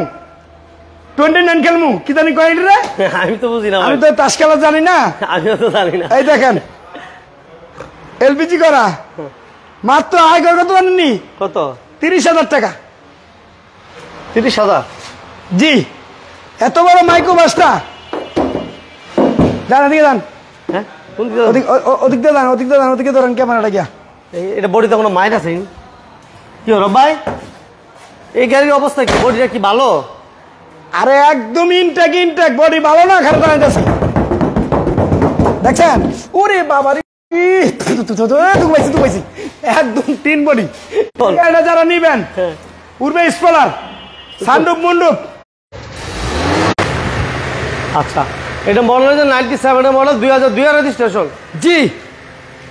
Twenty nine খেলমু। কি জানি কয়েন রে আমি তো বুঝি না আমি তো তাস খেলা জানি না। আমিও তো জানি না। এই দেখেন। এলপিজি করা। মাত্র আয় কর কত জানেননি কত? তিরিশ হাজার টাকা। তিরিশ হাজার? জি। এত বড় মাইক্রো বাসটা। যান এদিকে যান ওদিক ও- দিয়ে যান ওদিক দিয়ে যান ওদিকে ধরেন ক্যামেরাটা গিয়া। এটা বডিতে কোনো মাইন আছে? কি হলো ভাই এই গাড়ির অবস্থা কি? বডিটা কি ভালো? আরে একদম ইনটেক ইনটেক বডি ভালো না খারাপ দেখছেন? ওরে বাবা একদম তিন বডি। এটা যারা নিবেন হ্যাঁ। উঠবে সান্ডুপ মুন্ডুপ আচ্ছা এটা মডেল হচ্ছে নাইনটি সেভেনের মডেল দুই হাজার দুই রেজিস্ট্রেশন জি।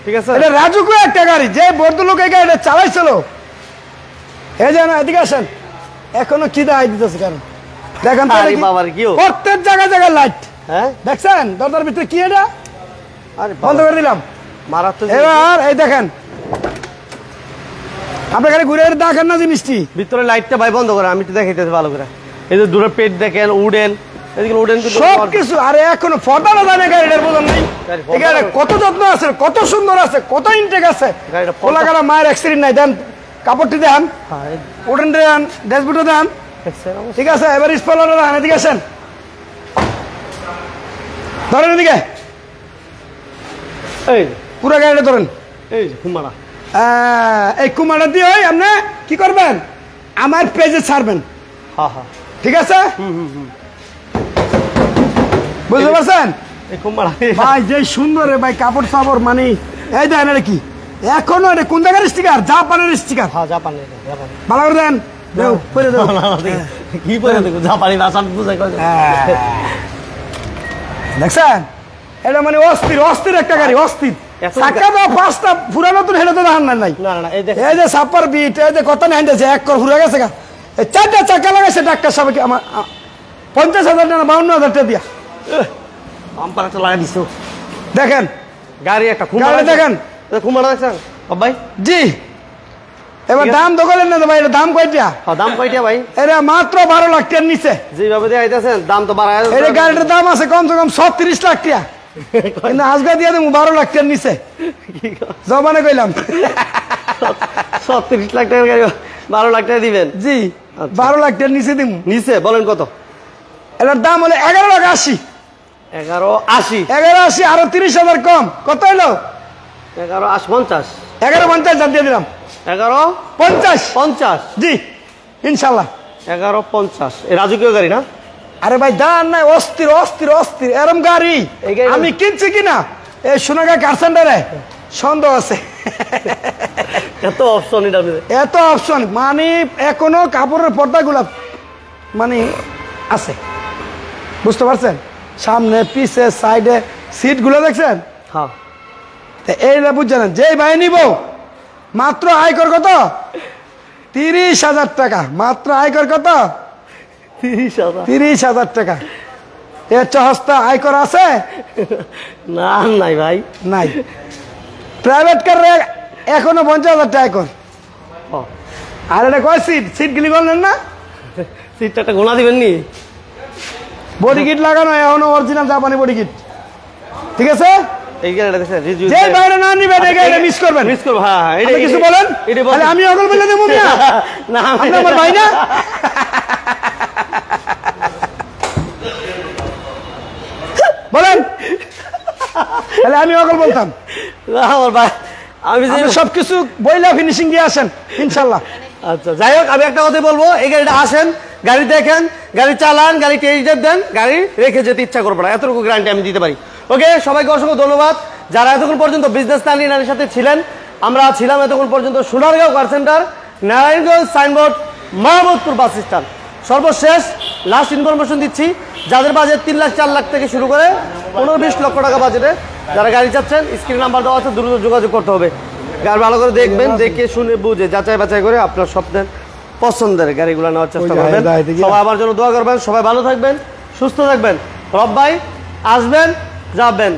ঠিক আছে? এটা রাজুকু একটা গাড়ি যে ভদ্রলোক এই গাড়িটা চালাইছিল। এই যে না এদিকে আসেন। এখনও কি দায় দিতেছে কেন? দেখেন? প্রত্যেক জায়গায় জায়গায় লাইট হ্যাঁ? দেখছেন? দরজার ভিতরে কি এটা? আরে বন্ধ করে দিলাম। মারাত্মক এবার এই দেখেন। আপনার ঘুরে দেখেন না জিনিসটি? ভিতরে লাইটটা ভাই বন্ধ করে আমি দেখাইতেছি ভালো করে। এই যে দূরে পেট দেখেন উডেন। আরে এখনও জানে গাড়িটার নাই। এই কত যত্ন আছে কত সুন্দর আছে কত ইনটেক আছে। ফটা- খোলা মায়ের অ্যাক্সিডেন্ট নাই দেন কাপড়টি দেন হ্যাঁ, এই উডেন দেন। ড্যাশবোর্ডও দেন ঠিক আছে এবার স্পলারে দেন এদিকে আসেন। ধরেন এদিকে। এই যে, পুরো গাড়িটা ধরেন। এই যে, হুমারা এই কুমারটা দিয়ে ওই আপনি কি করবেন? আমার পেজে ছাড়বেন। হ্যাঁ হ্যাঁ ঠিক আছে? বুঝতে পারছেন? ভাই যে সুন্দর রে ভাই কাপড় সাপড় মানে এই দেন এটা কি? এখনও এটা কোন জায়গার স্টিকার জাপানের স্টিকার হ্যাঁ জাপানি জাপানি ভালো করে দেন। হ্যাঁ। দেখছেন? এটা মানে অস্থির অস্থির একটা গাড়ি অস্থির। চাকা দাও পাঁচটা পুরা নতুন হেলে তো দেখান নাই। এই যে সাপার বিট এই যে কত নাই হাইতেছে এক কর ঘুরে গেছে চারটা চাকা লাগাইছে ডাক্তার সাহেব আমার আ, পঞ্চাশ হাজার টাকা বাউন্ন হাজার টাকা দিয়া। একটা দিছো দেখেন। গাড়ি একটা খুমারা গাড়ি দেখেন। দেখছেন ভাই। জি। এবার। দাম না ভাই এটা দাম কয়টা? হ্যাঁ দাম কয়টা ভাই? এটা মাত্র বারো লাখ টাকার নিচে। যেভাবে দিয়ে আইতেছেন দাম তো বাড়ায় গাড়িটার দাম আছে কমসে কম ছত্রিশ লাখ টাকা। কিন্তু আজকে দিয়ে দেবো বারো লাখ টাকার নিচে। জমানে কইলাম। ছত্রিশ লাখ টাকার গাড়ি বারো লাখ টাকা দিবেন? জি আচ্ছা। বারো লাখ টাকার নিচে দিব নিচে বলেন কত? এটার দাম হলো এগারো লাখ আশি। এগারো আশি। এগারো আশি আরও তিরিশ হাজার কম। কত হলো এগারো আশি পঞ্চাশ। এগারো পঞ্চাশ হাজার দিয়ে দিলাম। এগারো পঞ্চাশ। পঞ্চাশ। জি ইনশাল্লাহ। এগারো পঞ্চাশ। রাজকীয় গাড়ি না? আরে ভাই দান নাই অস্থির অস্থির অস্থির। এরম গাড়ি আমি কিনছি কিনা? এই সোনাগা কার সেন্টারে সন্দেহ আছে। এত অপশন এত অপশন মানে এখনও কাপড়ের পর্দাগুলা মানে আছে। বুঝতে পারছেন? সামনে পিছে সাইডে সিটগুলো দেখছেন? হ্যাঁ। এইটা বুঝছেন? যেই ভাই নিব মাত্র আয়কর কত? তিরিশ হাজার টাকা। মাত্র আয়কর কত? তিরিশ হাজার। টাকা। এর চহস্তা আয়কর আছে? না নাই ভাই। নাই। প্রাইভেট কার এখনও পঞ্চাশ হাজার টাকা আয়কর ও, আর এটা কয় সিট সিট গিলি করলেন না? সিটটা একটা গোনা দিবেন নি? বডি কিট লাগানো এখনও অরিজিনাল জাপানি বডি কিট ঠিক আছে? আমি অগল বলে দেবো না আমার ভাই না বলেন। তাহলে আমি অগল বলতাম। আমার ভাই আমি সবকিছু বইলা ফিনিশিং দিয়ে আসেন ইনশাল্লাহ আচ্ছা যাই হোক আমি একটা কথা বলব। এই গাড়িটা আসেন গাড়ি দেখেন গাড়ি চালান গাড়ি টেস্ট দেন গাড়ি রেখে যেতে ইচ্ছা করব না। এতটুকু গ্যারান্টি আমি দিতে পারি। ওকে সবাইকে অসংখ্য ধন্যবাদ। যারা এতক্ষণ পর্যন্ত বিজনেস নানি নানির সাথে ছিলেন আমরা ছিলাম এতক্ষণ পর্যন্ত Sonargaon car centre Narayanganj signboard Mahmudpur bus stand সর্বশেষ লাস্ট ইনফরমেশন দিচ্ছি যাদের বাজেট তিন লাখ চার লাখ থেকে শুরু করে পনেরো বিশ লক্ষ টাকা বাজেটে যারা গাড়ি চাচ্ছেন স্ক্রিন নাম্বার দেওয়া আছে দ্রুত যোগাযোগ করতে হবে। গাড়ি ভালো করে দেখবেন দেখে শুনে বুঝে যাচাই বাছাই করে আপনার স্বপ্নের পছন্দের গাড়িগুলো নেওয়ার চেষ্টা করবেন। সবাই আমার জন্য দোয়া করবেন সবাই ভালো থাকবেন সুস্থ থাকবেন। রব ভাই আসবেন যাবেন।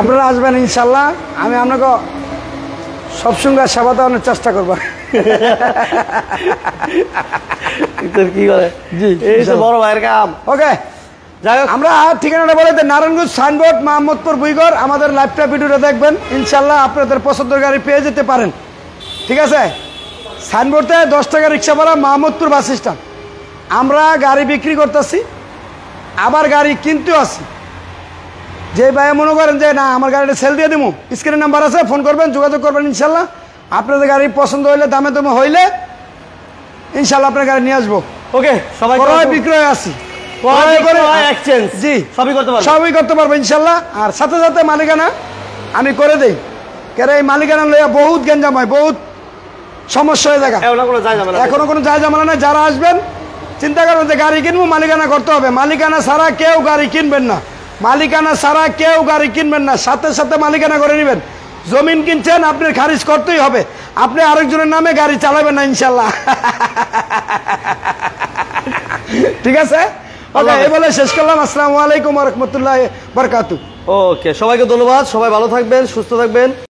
আপনারা আসবেন ইনশাল্লাহ আমি আপনাকে সবসঙ্গে সেবা দেওয়ানোর চেষ্টা করব। তোর কি করে জি, এই তো বড় ভাইয়ের কাম। ওকে যাই হোক আমরা ঠিকানাটা বলে দিই নারায়ণগঞ্জ সাইনবোর্ড মোহাম্মদপুর আমাদের লাইভটা ভিডিওটা দেখবেন। ইনশাল্লাহ আপনাদের পছন্দের গাড়ি পেয়ে যেতে পারেন। ঠিক আছে? সাইনবোর্ডে দশ টাকা রিক্সা ভাড়া মোহাম্মদপুর বাস স্ট্যান্ড আমরা গাড়ি বিক্রি করতেছি আবার গাড়ি কিনতেও আছি। যে ভাই মনে করেন যে না আমার গাড়িটা সেল দিয়ে দেবো স্ক্রিনের নাম্বার আছে ফোন করবেন যোগাযোগ করবেন ইনশাল্লাহ। আপনাদের গাড়ি পছন্দ হইলে দামে দামে হইলে ইনশাল্লাহ আপনার গাড়ি নিয়ে আসব। ওকে সবাই ক্রয় বিক্রয় exchange, জি। সবই করতে পারবেন। সবই করতে পারব ইনশাল্লাহ আর সাথে সাথে মালিকানা আমি করে দেই। কেন এই মালিকানা লইয়া বহুত গেঞ্জাম হয় বহুত সমস্যা হয়ে কোনো যায় না এখনও কোনো যায় জামানা নাই। যারা আসবেন চিন্তা করবেন যে গাড়ি কিনবো মালিকানা করতে হবে। মালিকানা ছাড়া কেউ গাড়ি কিনবেন না। মালিকানা ছাড়া কেউ গাড়ি কিনবেন না। সাথে সাথে মালিকানা করে নেবেন। জমিন কিনছেন আপনি খারিজ করতেই হবে। আপনি আরেকজনের নামে গাড়ি চালাবেন না ইনশাল্লাহ। ঠিক আছে? ওকে এই বলে শেষ করলাম। আসসালামু আলাইকুম রহমতুল্লাহ বরকাতু ওকে সবাইকে ধন্যবাদ। সবাই ভালো থাকবেন সুস্থ থাকবেন।